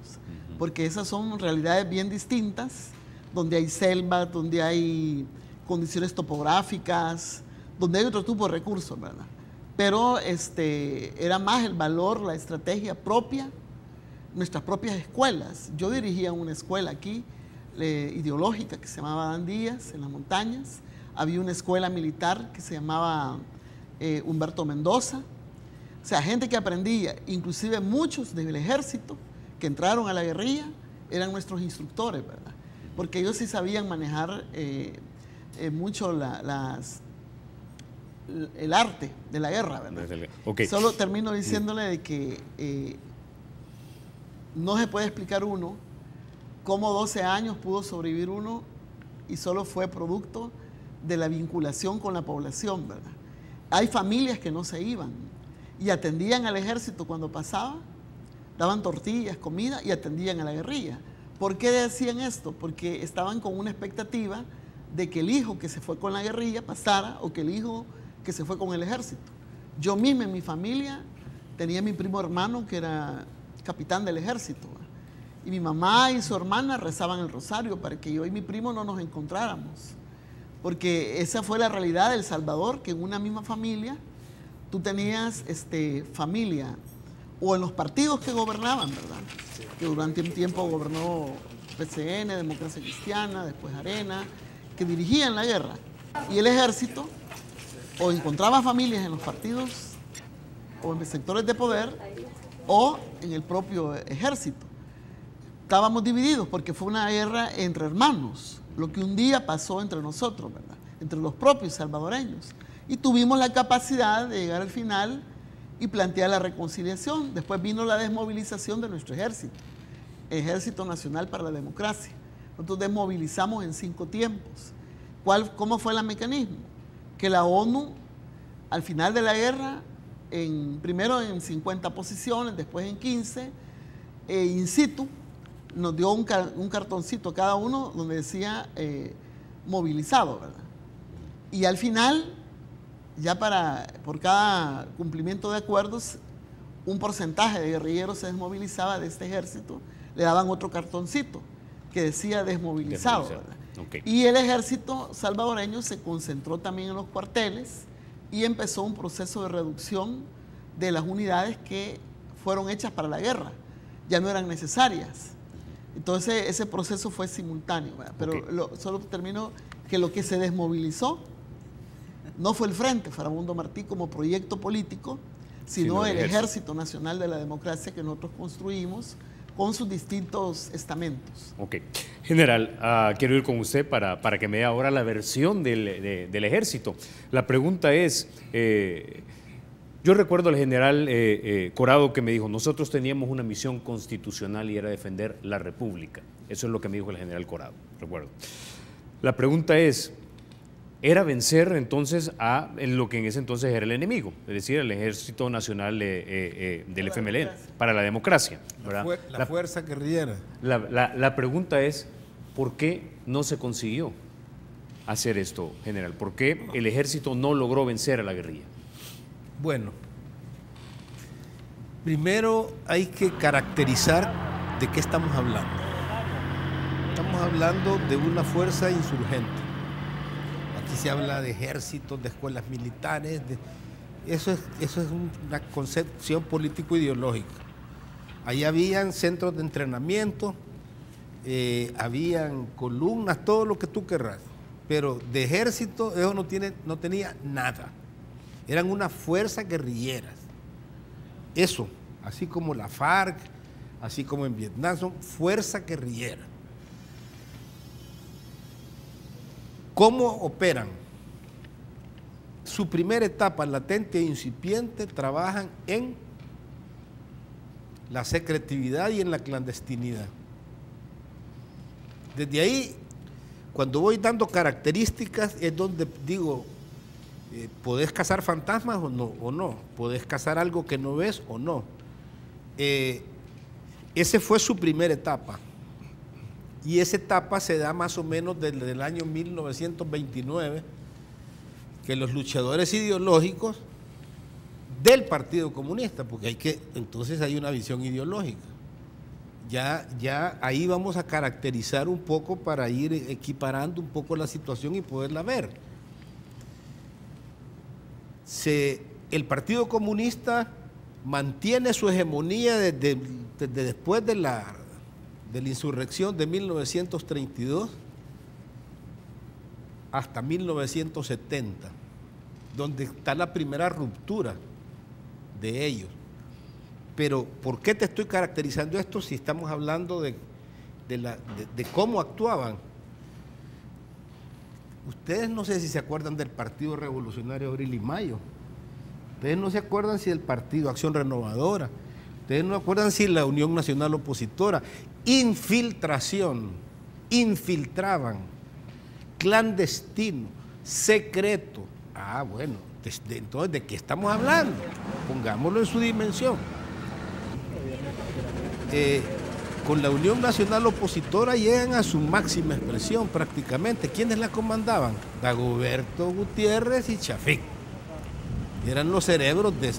porque esas son realidades bien distintas, donde hay selva, donde hay condiciones topográficas, donde hay otro tipo de recursos, ¿verdad? Pero este, era más el valor, la estrategia propia, nuestras propias escuelas. Yo dirigía una escuela aquí, eh, ideológica, que se llamaba Dan Díaz, en las montañas. Había una escuela militar que se llamaba eh, Humberto Mendoza. O sea, gente que aprendía, inclusive muchos del ejército que entraron a la guerrilla, eran nuestros instructores, ¿verdad? Porque ellos sí sabían manejar eh, mucho las, el arte de la guerra, ¿verdad? Solo termino diciéndole de que no se puede explicar uno cómo 12 años pudo sobrevivir uno y solo fue producto de la vinculación con la población, ¿verdad? Hay familias que no se iban y atendían al ejército cuando pasaba, daban tortillas, comida y atendían a la guerrilla. ¿Por qué decían esto? Porque estaban con una expectativa de que el hijo que se fue con la guerrilla pasara o que el hijo que se fue con el ejército. Yo misma en mi familia tenía mi primo hermano que era capitán del ejército. Y mi mamá y su hermana rezaban el rosario para que yo y mi primo no nos encontráramos. Porque esa fue la realidad del Salvador, que en una misma familia tú tenías este, familia, o en los partidos que gobernaban, ¿verdad? Que durante un tiempo gobernó PCN, Democracia Cristiana, después Arena, que dirigían la guerra. Y el ejército, o encontraba familias en los partidos o en sectores de poder, o en el propio ejército. Estábamos divididos porque fue una guerra entre hermanos, lo que un día pasó entre nosotros, ¿verdad? entre los propios salvadoreños. Y tuvimos la capacidad de llegar al final y plantear la reconciliación. Después vino la desmovilización de nuestro ejército, Ejército Nacional para la Democracia. Nosotros desmovilizamos en cinco tiempos. ¿Cuál, ¿Cómo fue el mecanismo? Que la ONU, al final de la guerra, primero en 50 posiciones, después en 15, e in situ, nos dio un, cartoncito cada uno donde decía eh, movilizado, ¿verdad? Y al final, ya para, por cada cumplimiento de acuerdos, un porcentaje de guerrilleros se desmovilizaba de este ejército, le daban otro cartoncito que decía desmovilizado. Y el ejército salvadoreño se concentró también en los cuarteles y empezó un proceso de reducción de las unidades que fueron hechas para la guerra, ya no eran necesarias. Entonces ese proceso fue simultáneo, pero solo termino que lo que se desmovilizó no fue el Frente Farabundo Martí como proyecto político, sino, el ejército. Nacional de la Democracia que nosotros construimos con sus distintos estamentos. Ok. General, ah, quiero ir con usted para, para, que me dé ahora la versión del, ejército. La pregunta es, eh, yo recuerdo al general eh, eh, Corado que me dijo, nosotros teníamos una misión constitucional y era defender la República. Eso es lo que me dijo el general Corado, recuerdo. La pregunta es, era vencer entonces a lo que en ese entonces era el enemigo, es decir, el Ejército Nacional del FMLN, para la democracia. La, fuerza guerrillera. La, la, pregunta es, ¿por qué no se consiguió hacer esto, general? ¿Por qué el ejército no logró vencer a la guerrilla? Bueno, primero hay que caracterizar de qué estamos hablando. Estamos hablando de una fuerza insurgente se habla de ejércitos, de escuelas militares, eso es, eso es una concepción político-ideológica. Ahí habían centros de entrenamiento, eh, habían columnas, todo lo que tú querrás, pero de ejército eso no, tiene, no tenía nada. Eran unas fuerzas guerrilleras. Eso, así como la FARC, así como en Vietnam, son fuerzas guerrilleras. ¿Cómo operan? Su primera etapa, latente e incipiente, trabajan en la secretividad y en la clandestinidad. Desde ahí, cuando voy dando características, es donde digo, eh, ¿podés cazar fantasmas o no? O no? ¿Podés cazar algo que no ves o no? Eh, esa fue su primera etapa. Y esa etapa se da más o menos desde el año 1929 que los luchadores ideológicos del Partido Comunista, porque hay que, entonces hay una visión ideológica. Ya, ya ahí vamos a caracterizar un poco para ir equiparando un poco la situación y poderla ver. El Partido Comunista mantiene su hegemonía desde, después de la, de la insurrección de 1932 hasta 1970, donde está la primera ruptura de ellos. Pero ¿por qué te estoy caracterizando esto si estamos hablando de, la, de, cómo actuaban? Ustedes no sé si se acuerdan del Partido Revolucionario Abril y Mayo. Ustedes no se acuerdan si del Partido Acción Renovadora. Ustedes no se acuerdan si la Unión Nacional Opositora. Infiltración. Infiltraban. Clandestino. Secreto. Ah, bueno. entonces, ¿de qué estamos hablando? Pongámoslo en su dimensión. Eh, con la Unión Nacional Opositora llegan a su máxima expresión prácticamente. ¿Quiénes la comandaban? Dagoberto Gutiérrez y Chafik. Eran los cerebros de,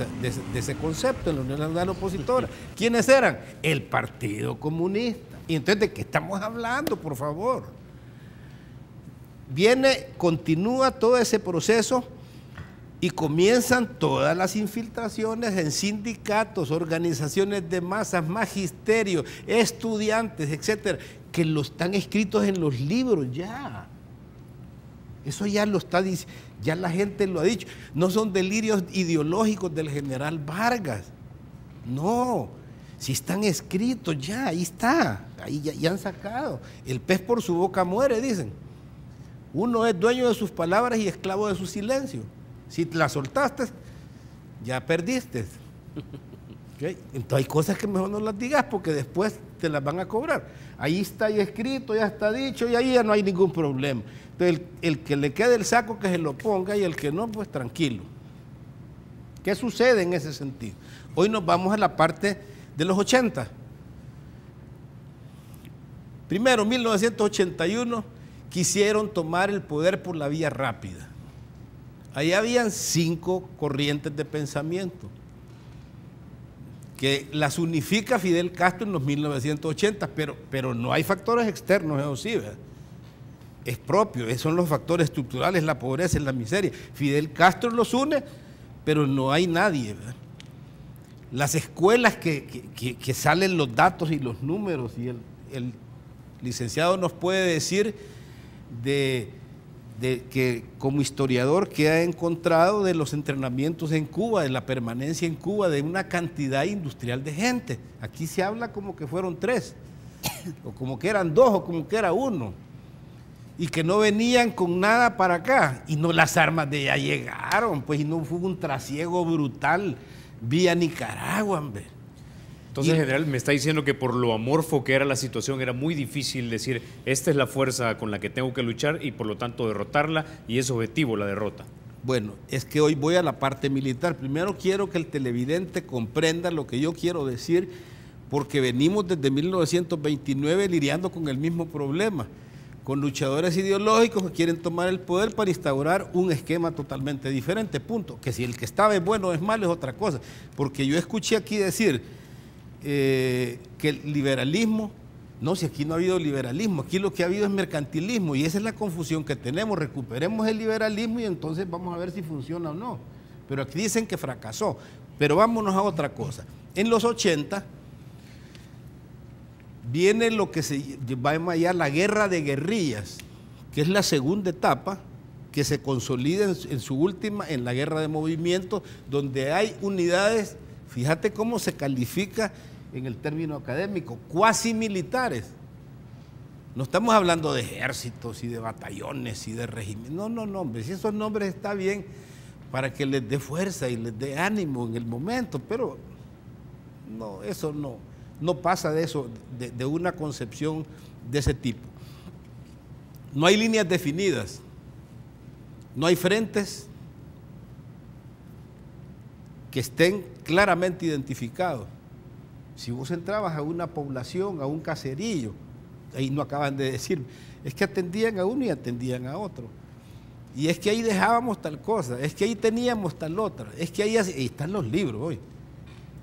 ese concepto en la Unión Nacional Opositora. ¿Quiénes eran? El Partido Comunista. Y entonces, ¿de qué estamos hablando, por favor? Viene, continúa todo ese proceso y comienzan todas las infiltraciones en sindicatos, organizaciones de masas, magisterio, estudiantes, etcétera, que lo están escritos en los libros ya. Eso ya lo está ya la gente lo ha dicho. No son delirios ideológicos del general Vargas. No, si están escritos ya, ahí está, ahí ya han sacado. El pez por su boca muere, dicen. Uno es dueño de sus palabras y esclavo de su silencio. Si la soltaste, ya perdiste. Entonces hay cosas que mejor no las digas porque después te las van a cobrar. Ahí está ya escrito, ya está dicho y ahí ya no hay ningún problema. Entonces el, que le quede el saco que se lo ponga y el que no, pues tranquilo. ¿Qué sucede en ese sentido? Hoy nos vamos a la parte de los 80. Primero, 1981, quisieron tomar el poder por la vía rápida. Ahí habían cinco corrientes de pensamiento que las unifica Fidel Castro en los 1980, pero, pero no hay factores externos, eso sí, es propio, esos son los factores estructurales, la pobreza, la miseria. Fidel Castro los une, pero no hay nadie. Las escuelas que, salen los datos y los números, y el licenciado nos puede decir de de que como historiador que ha encontrado de los entrenamientos en Cuba, de la permanencia en Cuba, de una cantidad industrial de gente. Aquí se habla como que fueron tres, o como que eran dos, o como que era uno, y que no venían con nada para acá, y no las armas de allá llegaron, pues y no fue un trasiego brutal vía Nicaragua, hombre. Entonces, general, me está diciendo que por lo amorfo que era la situación, era muy difícil decir, esta es la fuerza con la que tengo que luchar y por lo tanto derrotarla, y es objetivo la derrota. Bueno, es que hoy voy a la parte militar. Primero quiero que el televidente comprenda lo que yo quiero decir, porque venimos desde 1929 lidiando con el mismo problema, con luchadores ideológicos que quieren tomar el poder para instaurar un esquema totalmente diferente, punto. Que si el que estaba es bueno o es malo es otra cosa, porque yo escuché aquí decir, eh, que el liberalismo, no, si aquí no ha habido liberalismo, aquí lo que ha habido es mercantilismo y esa es la confusión que tenemos. Recuperemos el liberalismo y entonces vamos a ver si funciona o no. Pero aquí dicen que fracasó. Pero vámonos a otra cosa. En los 80 viene lo que se va a la guerra de guerrillas, que es la segunda etapa que se consolida en, en su última, en la guerra de movimiento, donde hay unidades, fíjate cómo se califica en el término académico, cuasi militares. No estamos hablando de ejércitos y de batallones y de regimientos. No, no, no, Si esos nombres están bien para que les dé fuerza y les dé ánimo en el momento, pero no, eso no, no pasa de eso, de una concepción de ese tipo. No hay líneas definidas, no hay frentes que estén claramente identificados. Si vos entrabas a una población, a un caserillo, ahí no acaban de decir, es que atendían a uno y atendían a otro. Y es que ahí dejábamos tal cosa, es que ahí teníamos tal otra, es que ahí, están los libros hoy.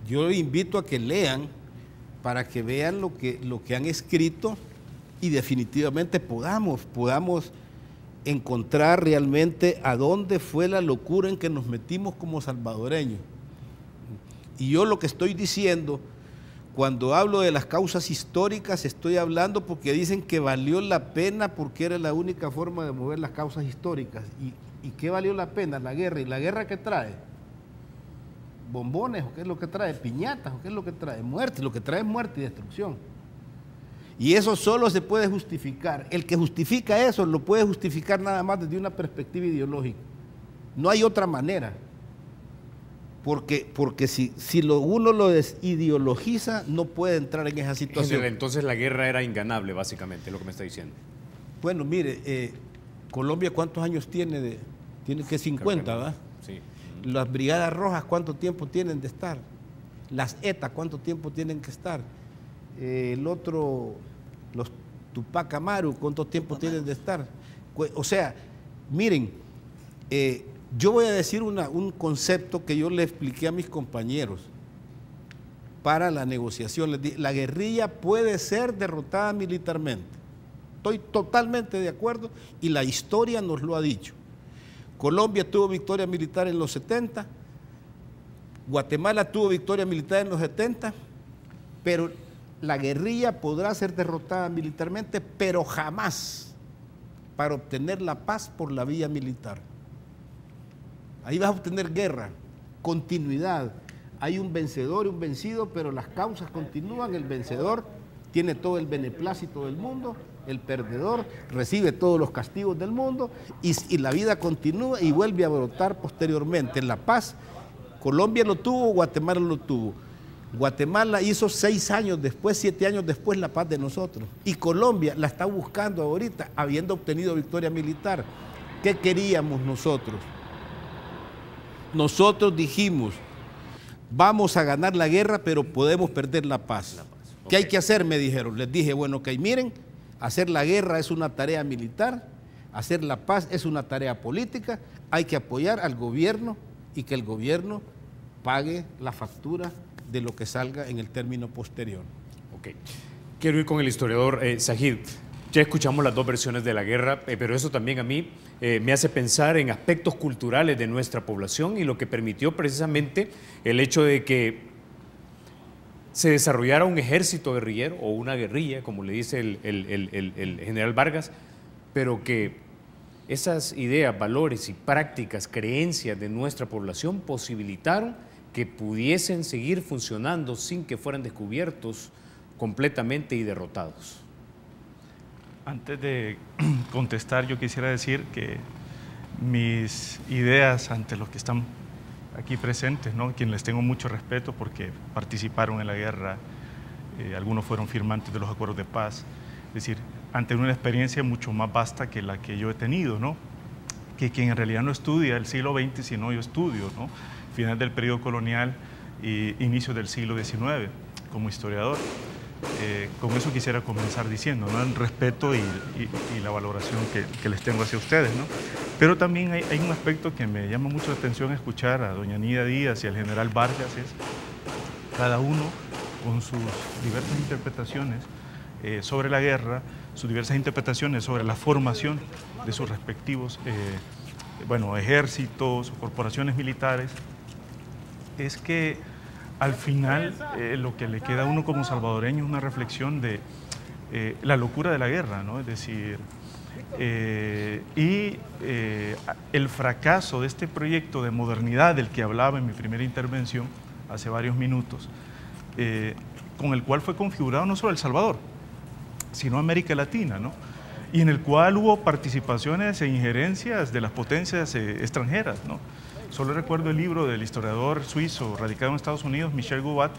Yo invito a que lean para que vean lo que, lo que han escrito y definitivamente podamos, podamos encontrar realmente a dónde fue la locura en que nos metimos como salvadoreños. Y yo lo que estoy diciendo, cuando hablo de las causas históricas, estoy hablando porque dicen que valió la pena porque era la única forma de mover las causas históricas. ¿Y, qué valió la pena? La guerra. ¿Y la guerra qué trae? ¿Bombones o qué es lo que trae? ¿Piñatas o qué es lo que trae? Muerte. Lo que trae es muerte y destrucción. Y eso solo se puede justificar. El que justifica eso lo puede justificar nada más desde una perspectiva ideológica. No hay otra manera. Porque, porque si, si lo, uno lo desideologiza, no puede entrar en esa situación. General, Entonces la guerra era inganable, básicamente, lo que me está diciendo. Bueno, mire, eh, Colombia, ¿cuántos años tiene? De, tiene que 50, ¿verdad? Sí. Las brigadas rojas, ¿cuánto tiempo tienen de estar? Las ETA, ¿cuánto tiempo tienen que estar? Eh, el otro, los Tupac Amaru, ¿cuánto tiempo tienen de estar? O sea, miren, eh, yo voy a decir un concepto que yo le expliqué a mis compañeros para la negociación. La guerrilla puede ser derrotada militarmente. Estoy totalmente de acuerdo y la historia nos lo ha dicho. Colombia tuvo victoria militar en los 70, Guatemala tuvo victoria militar en los 70, pero la guerrilla podrá ser derrotada militarmente, pero jamás para obtener la paz por la vía militar. Ahí vas a obtener guerra, continuidad. Hay un vencedor y un vencido, pero las causas continúan. El vencedor tiene todo el beneplácito del mundo, el perdedor recibe todos los castigos del mundo y, la vida continúa y vuelve a brotar posteriormente. La paz, Colombia lo tuvo, Guatemala lo tuvo. Guatemala hizo seis años después, siete años después la paz de nosotros. Y Colombia la está buscando ahorita, habiendo obtenido victoria militar. ¿Qué queríamos nosotros? Nosotros dijimos, vamos a ganar la guerra, pero podemos perder la paz. ¿Qué hay que hacer? Me dijeron. Les dije, bueno, ok, miren, hacer la guerra es una tarea militar, hacer la paz es una tarea política, hay que apoyar al gobierno y que el gobierno pague la factura de lo que salga en el término posterior. Ok. Quiero ir con el historiador eh, Sajid. Ya escuchamos las dos versiones de la guerra, eh, pero eso también a mí eh, me hace pensar en aspectos culturales de nuestra población y lo que permitió precisamente el hecho de que se desarrollara un ejército guerrillero o una guerrilla, como le dice el, el- general Vargas, pero que esas ideas, valores y prácticas, creencias de nuestra población posibilitaron que pudiesen seguir funcionando sin que fueran descubiertos completamente y derrotados. Antes de contestar, yo quisiera decir que mis ideas ante los que están aquí presentes, ¿no? quienes les tengo mucho respeto porque participaron en la guerra, eh, algunos fueron firmantes de los acuerdos de paz, es decir, ante una experiencia mucho más vasta que la que yo he tenido, ¿no? que quien en realidad no estudia el siglo XX, sino yo estudio, ¿no? final del periodo colonial y inicio del siglo XIX como historiador. Eh, con eso quisiera comenzar diciendo, ¿no? el respeto y, y- y la valoración que, que les tengo hacia ustedes. ¿no? Pero también hay, hay un aspecto que me llama mucho la atención escuchar a doña Nida Díaz y al general Vargas, es cada uno con sus diversas interpretaciones eh, sobre la guerra, sus diversas interpretaciones sobre la formación de sus respectivos eh, bueno, ejércitos, corporaciones militares, es que al final eh, lo que le queda a uno como salvadoreño es una reflexión de eh, la locura de la guerra, ¿no? Es decir, eh, y el fracaso de este proyecto de modernidad del que hablaba en mi primera intervención hace varios minutos, con el cual fue configurado no solo El Salvador, sino América Latina, ¿no? y en el cual hubo participaciones e injerencias de las potencias extranjeras. ¿no? Solo recuerdo el libro del historiador suizo radicado en Estados Unidos, Michel Goubat,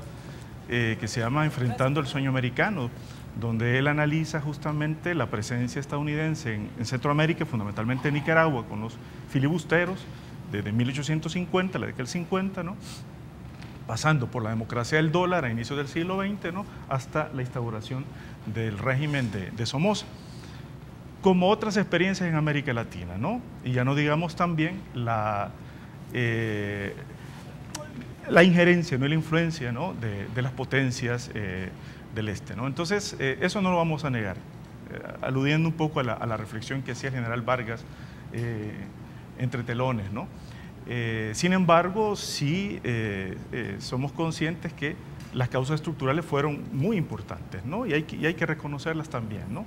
eh, que se llama Enfrentando el sueño americano, donde él analiza justamente la presencia estadounidense en, en Centroamérica, fundamentalmente en Nicaragua, con los filibusteros desde 1850, la década del 50, ¿no? pasando por la democracia del dólar a inicios del siglo XX, ¿no? hasta la instauración del régimen de, de Somoza. como otras experiencias en América Latina, ¿no? Y ya no digamos también la, eh, la injerencia, ¿no? la influencia ¿no? de, las potencias eh, del este. ¿no? Entonces, eh, eso no lo vamos a negar, aludiendo un poco a la, reflexión que hacía general Vargas entre telones. ¿no? sin embargo, sí somos conscientes que las causas estructurales fueron muy importantes, ¿no? Y hay que, reconocerlas también, ¿no?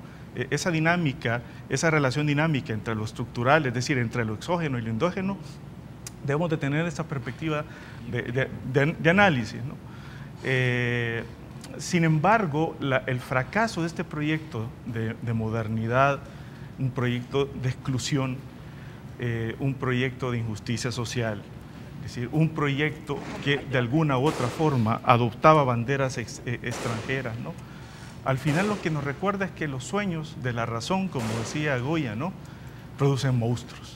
Esa dinámica, esa relación dinámica entre lo estructural, es decir, entre lo exógeno y lo endógeno, debemos de tener esta perspectiva de, análisis, ¿no? Eh, sin embargo, el fracaso de este proyecto de, modernidad, un proyecto de exclusión, eh, un proyecto de injusticia social, es decir, un proyecto que de alguna u otra forma adoptaba banderas eh, extranjeras, ¿no? Al final lo que nos recuerda es que los sueños de la razón, como decía Goya, ¿no? producen monstruos.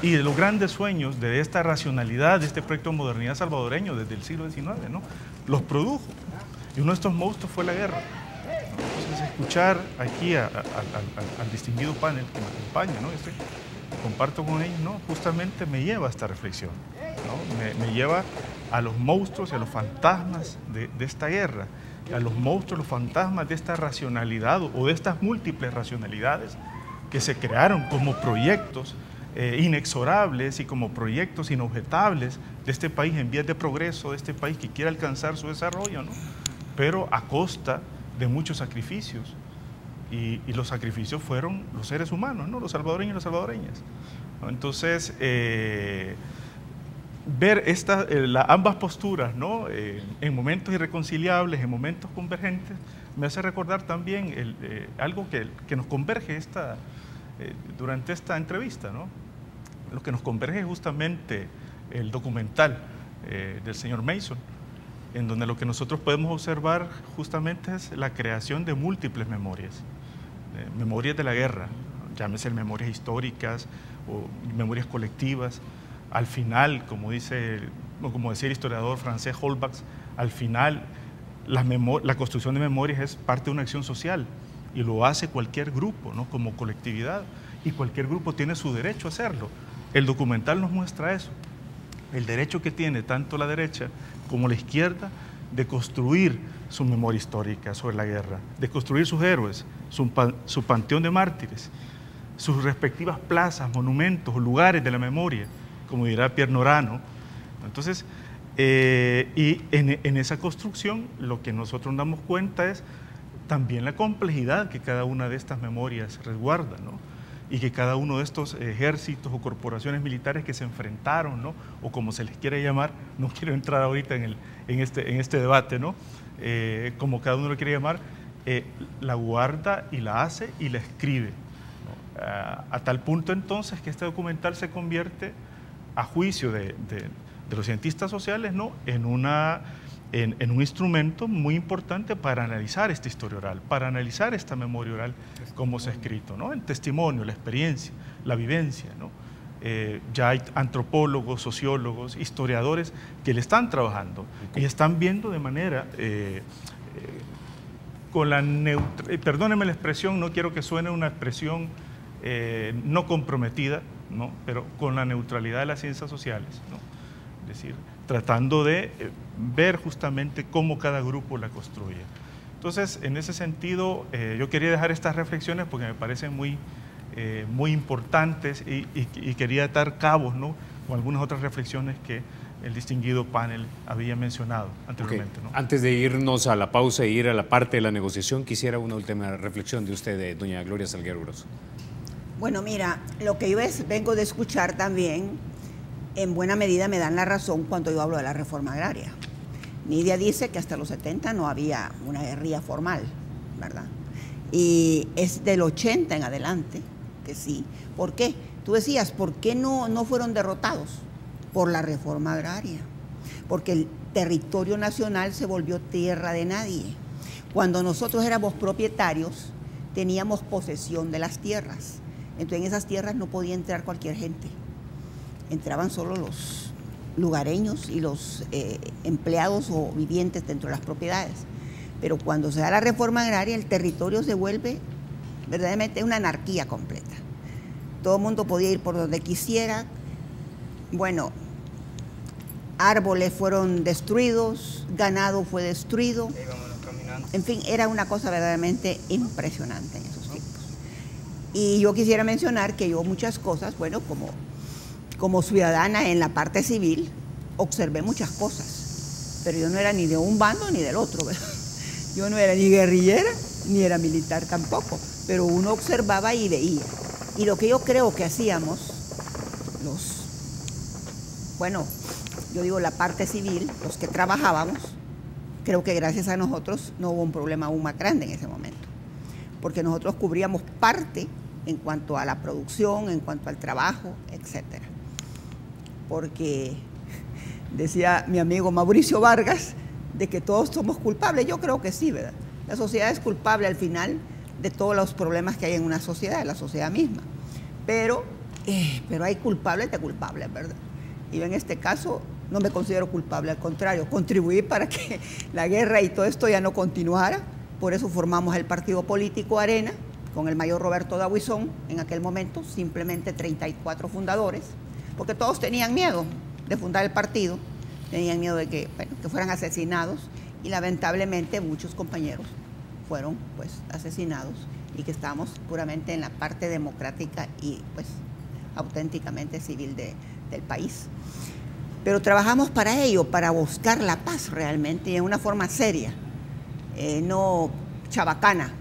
Y de los grandes sueños de esta racionalidad, de este proyecto de modernidad salvadoreño desde el siglo XIX, ¿no? los produjo. Y uno de estos monstruos fue la guerra. Entonces, escuchar aquí al distinguido panel que me acompaña, ¿no? Este, comparto con ellos, ¿no? justamente me lleva a esta reflexión, me, lleva a los monstruos y a los fantasmas de, esta guerra, a los monstruos, los fantasmas de esta racionalidad o de estas múltiples racionalidades que se crearon como proyectos eh, inexorables y como proyectos inobjetables de este país en vías de progreso, de este país que quiere alcanzar su desarrollo, ¿no? pero a costa de muchos sacrificios, y, los sacrificios fueron los seres humanos, ¿no? los salvadoreños y las salvadoreñas. Entonces, eh, ver eh, ambas posturas ¿no? En momentos irreconciliables, en momentos convergentes, me hace recordar también algo que, que, nos converge esta, durante esta entrevista. Lo que nos converge es justamente el documental del señor Mason en donde lo que nosotros podemos observar justamente es la creación de múltiples memorias. Eh, memorias de la guerra, llámese memorias históricas o memorias colectivas. Al final, como dice, como decía el historiador francés Holbach, al final la, la construcción de memorias es parte de una acción social y lo hace cualquier grupo, ¿no? como colectividad, y cualquier grupo tiene su derecho a hacerlo. El documental nos muestra eso, el derecho que tiene tanto la derecha como la izquierda de construir su memoria histórica sobre la guerra, de construir sus héroes, su, panteón de mártires, sus respectivas plazas, monumentos, lugares de la memoria, como dirá Pierre Norano. Entonces, eh, y en, esa construcción lo que nosotros damos cuenta es también la complejidad que cada una de estas memorias resguarda, ¿no? y que cada uno de estos ejércitos o corporaciones militares que se enfrentaron, ¿no? o como se les quiere llamar, no quiero entrar ahorita en, el, en, este, en este debate, ¿no? Eh, como cada uno lo quiere llamar, eh, la guarda y la hace y la escribe. a tal punto entonces que este documental se convierte, a juicio de, los cientistas sociales, ¿no? en, una, en, un instrumento muy importante para analizar esta historia oral, para analizar esta memoria oral, como se ha escrito, ¿no? el testimonio, la experiencia, la vivencia. ¿no? Eh, ya hay antropólogos, sociólogos, historiadores que le están trabajando y están viendo de manera eh, con la eh, perdóneme la expresión, no quiero que suene una expresión eh, no comprometida, ¿no? pero con la neutralidad de las ciencias sociales, ¿no? es decir, tratando de eh, ver justamente cómo cada grupo la construye. Entonces, en ese sentido, yo quería dejar estas reflexiones porque me parecen muy, muy importantes y, y, quería dar cabos ¿no? con algunas otras reflexiones que el distinguido panel había mencionado anteriormente. Antes de irnos a la pausa e ir a la parte de la negociación, quisiera una última reflexión de usted, doña Gloria Salguero Bueno, mira, lo que yo vengo de escuchar también, en buena medida me dan la razón cuando yo hablo de la reforma agraria. Nidia dice que hasta los 70 no había una guerrilla formal, ¿verdad? Y es del 80 en adelante que sí. ¿Por qué? Tú decías, ¿por qué no, no fueron derrotados? por la reforma agraria, porque el territorio nacional se volvió tierra de nadie. Cuando nosotros éramos propietarios, teníamos posesión de las tierras. Entonces en esas tierras no podía entrar cualquier gente. Entraban solo los lugareños y los eh, empleados o vivientes dentro de las propiedades. Pero cuando se da la reforma agraria, el territorio se vuelve verdaderamente una anarquía completa. Todo el mundo podía ir por donde quisiera. Bueno, árboles fueron destruidos, ganado fue destruido. En fin, era una cosa verdaderamente impresionante en esos tiempos. Y yo quisiera mencionar que yo muchas cosas, bueno, como, como ciudadana en la parte civil, observé muchas cosas, pero yo no era ni de un bando ni del otro. Yo no era ni guerrillera ni era militar tampoco, pero uno observaba y veía. Y lo que yo creo que hacíamos, los, bueno, yo digo la parte civil, los que trabajábamos, creo que gracias a nosotros no hubo un problema aún más grande en ese momento, porque nosotros cubríamos parte en cuanto a la producción, en cuanto al trabajo, etcétera. Porque decía mi amigo Mauricio Vargas de que todos somos culpables, yo creo que sí, ¿verdad? La sociedad es culpable al final de todos los problemas que hay en una sociedad, la sociedad misma. Pero, eh, pero hay culpables de culpables, ¿verdad? Y en este caso no me considero culpable, al contrario, contribuí para que la guerra y todo esto ya no continuara. Por eso formamos el partido político Arena con el mayor Roberto Dahuizón, en aquel momento, simplemente 34 fundadores, porque todos tenían miedo de fundar el partido, tenían miedo de que, bueno, que fueran asesinados y lamentablemente muchos compañeros fueron pues asesinados y que estamos puramente en la parte democrática y pues auténticamente civil de, del país. Pero trabajamos para ello, para buscar la paz realmente y en una forma seria, eh, no chabacana,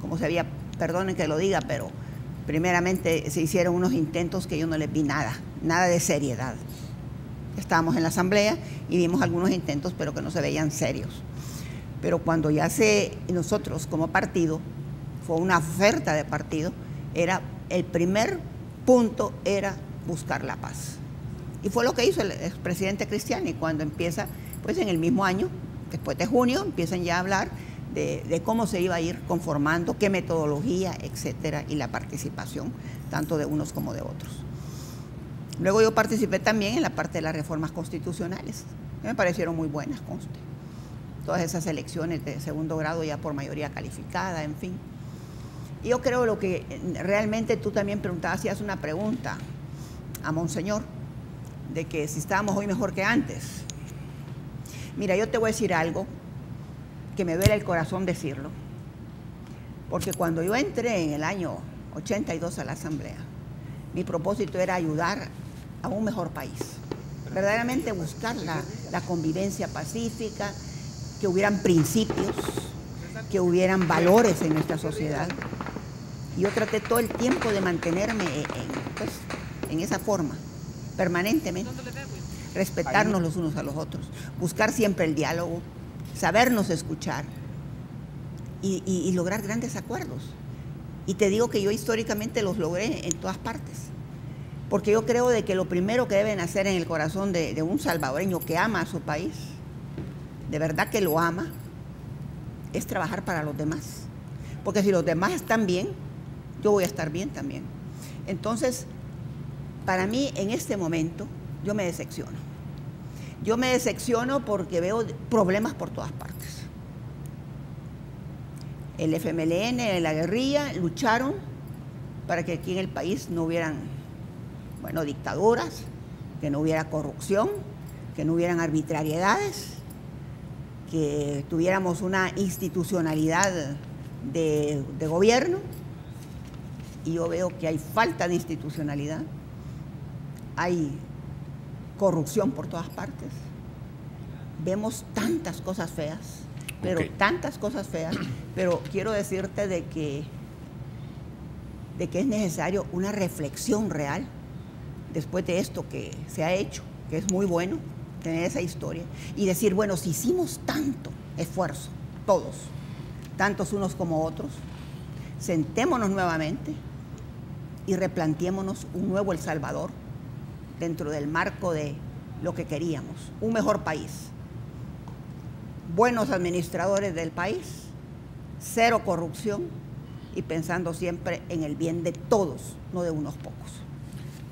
como se había, perdonen que lo diga, pero primeramente se hicieron unos intentos que yo no les vi nada, nada de seriedad. Estábamos en la asamblea y vimos algunos intentos, pero que no se veían serios. Pero cuando ya se, nosotros como partido, fue una oferta de partido, era el primer punto era buscar la paz. Y fue lo que hizo el expresidente Cristiani cuando empieza, pues en el mismo año, después de junio, empiezan ya a hablar de, de, cómo se iba a ir conformando, qué metodología, etcétera, y la participación tanto de unos como de otros. Luego yo participé también en la parte de las reformas constitucionales, que me parecieron muy buenas, conste. Todas esas elecciones de segundo grado ya por mayoría calificada, en fin. Yo creo lo que realmente tú también preguntabas, hacías una pregunta a Monseñor, de que si estábamos hoy mejor que antes. Mira, yo te voy a decir algo que me duele el corazón decirlo, porque cuando yo entré en el año 82 a la Asamblea, mi propósito era ayudar a un mejor país, verdaderamente buscar la, convivencia pacífica, que hubieran principios, que hubieran valores en nuestra sociedad. Yo traté todo el tiempo de mantenerme en, pues, en esa forma, permanentemente. Respetarnos los unos a los otros, buscar siempre el diálogo, sabernos escuchar y, y lograr grandes acuerdos. Y te digo que yo históricamente los logré en todas partes. Porque yo creo de que lo primero que deben hacer en el corazón de, de un salvadoreño que ama a su país, de verdad que lo ama, es trabajar para los demás. Porque si los demás están bien, yo voy a estar bien también. Entonces, para mí en este momento, yo me decepciono. Yo me decepciono porque veo problemas por todas partes. El FMLN, la guerrilla, lucharon para que aquí en el país no hubieran, bueno, dictaduras, que no hubiera corrupción, que no hubieran arbitrariedades, que tuviéramos una institucionalidad de, de, gobierno. Y yo veo que hay falta de institucionalidad, hay corrupción por todas partes, vemos tantas cosas feas, pero okay. tantas cosas feas, pero quiero decirte de que, de que es necesario una reflexión real después de esto que se ha hecho, que es muy bueno, tener esa historia y decir, bueno, si hicimos tanto esfuerzo, todos, tantos unos como otros, sentémonos nuevamente y replanteémonos un nuevo El Salvador dentro del marco de lo que queríamos, un mejor país, buenos administradores del país, cero corrupción y pensando siempre en el bien de todos, no de unos pocos.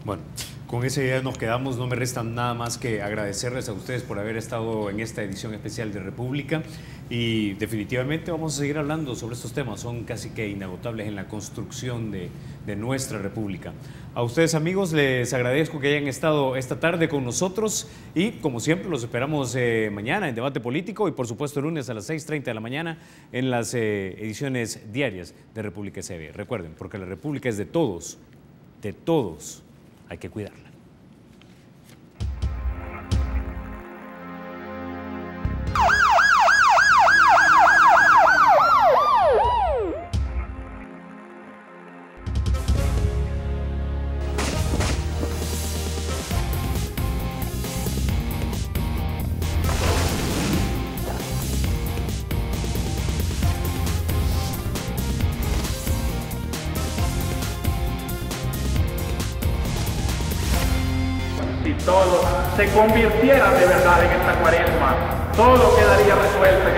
Bueno, Con esa idea nos quedamos, no me resta nada más que agradecerles a ustedes por haber estado en esta edición especial de República. Y definitivamente vamos a seguir hablando sobre estos temas, son casi que inagotables en la construcción de, nuestra República. A ustedes amigos les agradezco que hayan estado esta tarde con nosotros. Y como siempre los esperamos eh, mañana en Debate Político y por supuesto el lunes a las 6.30 de la mañana en las eh, ediciones diarias de República SB. Recuerden, porque la República es de todos, de todos, hay que cuidarla. Se de verdad en esta cuaresma, todo quedaría resuelto.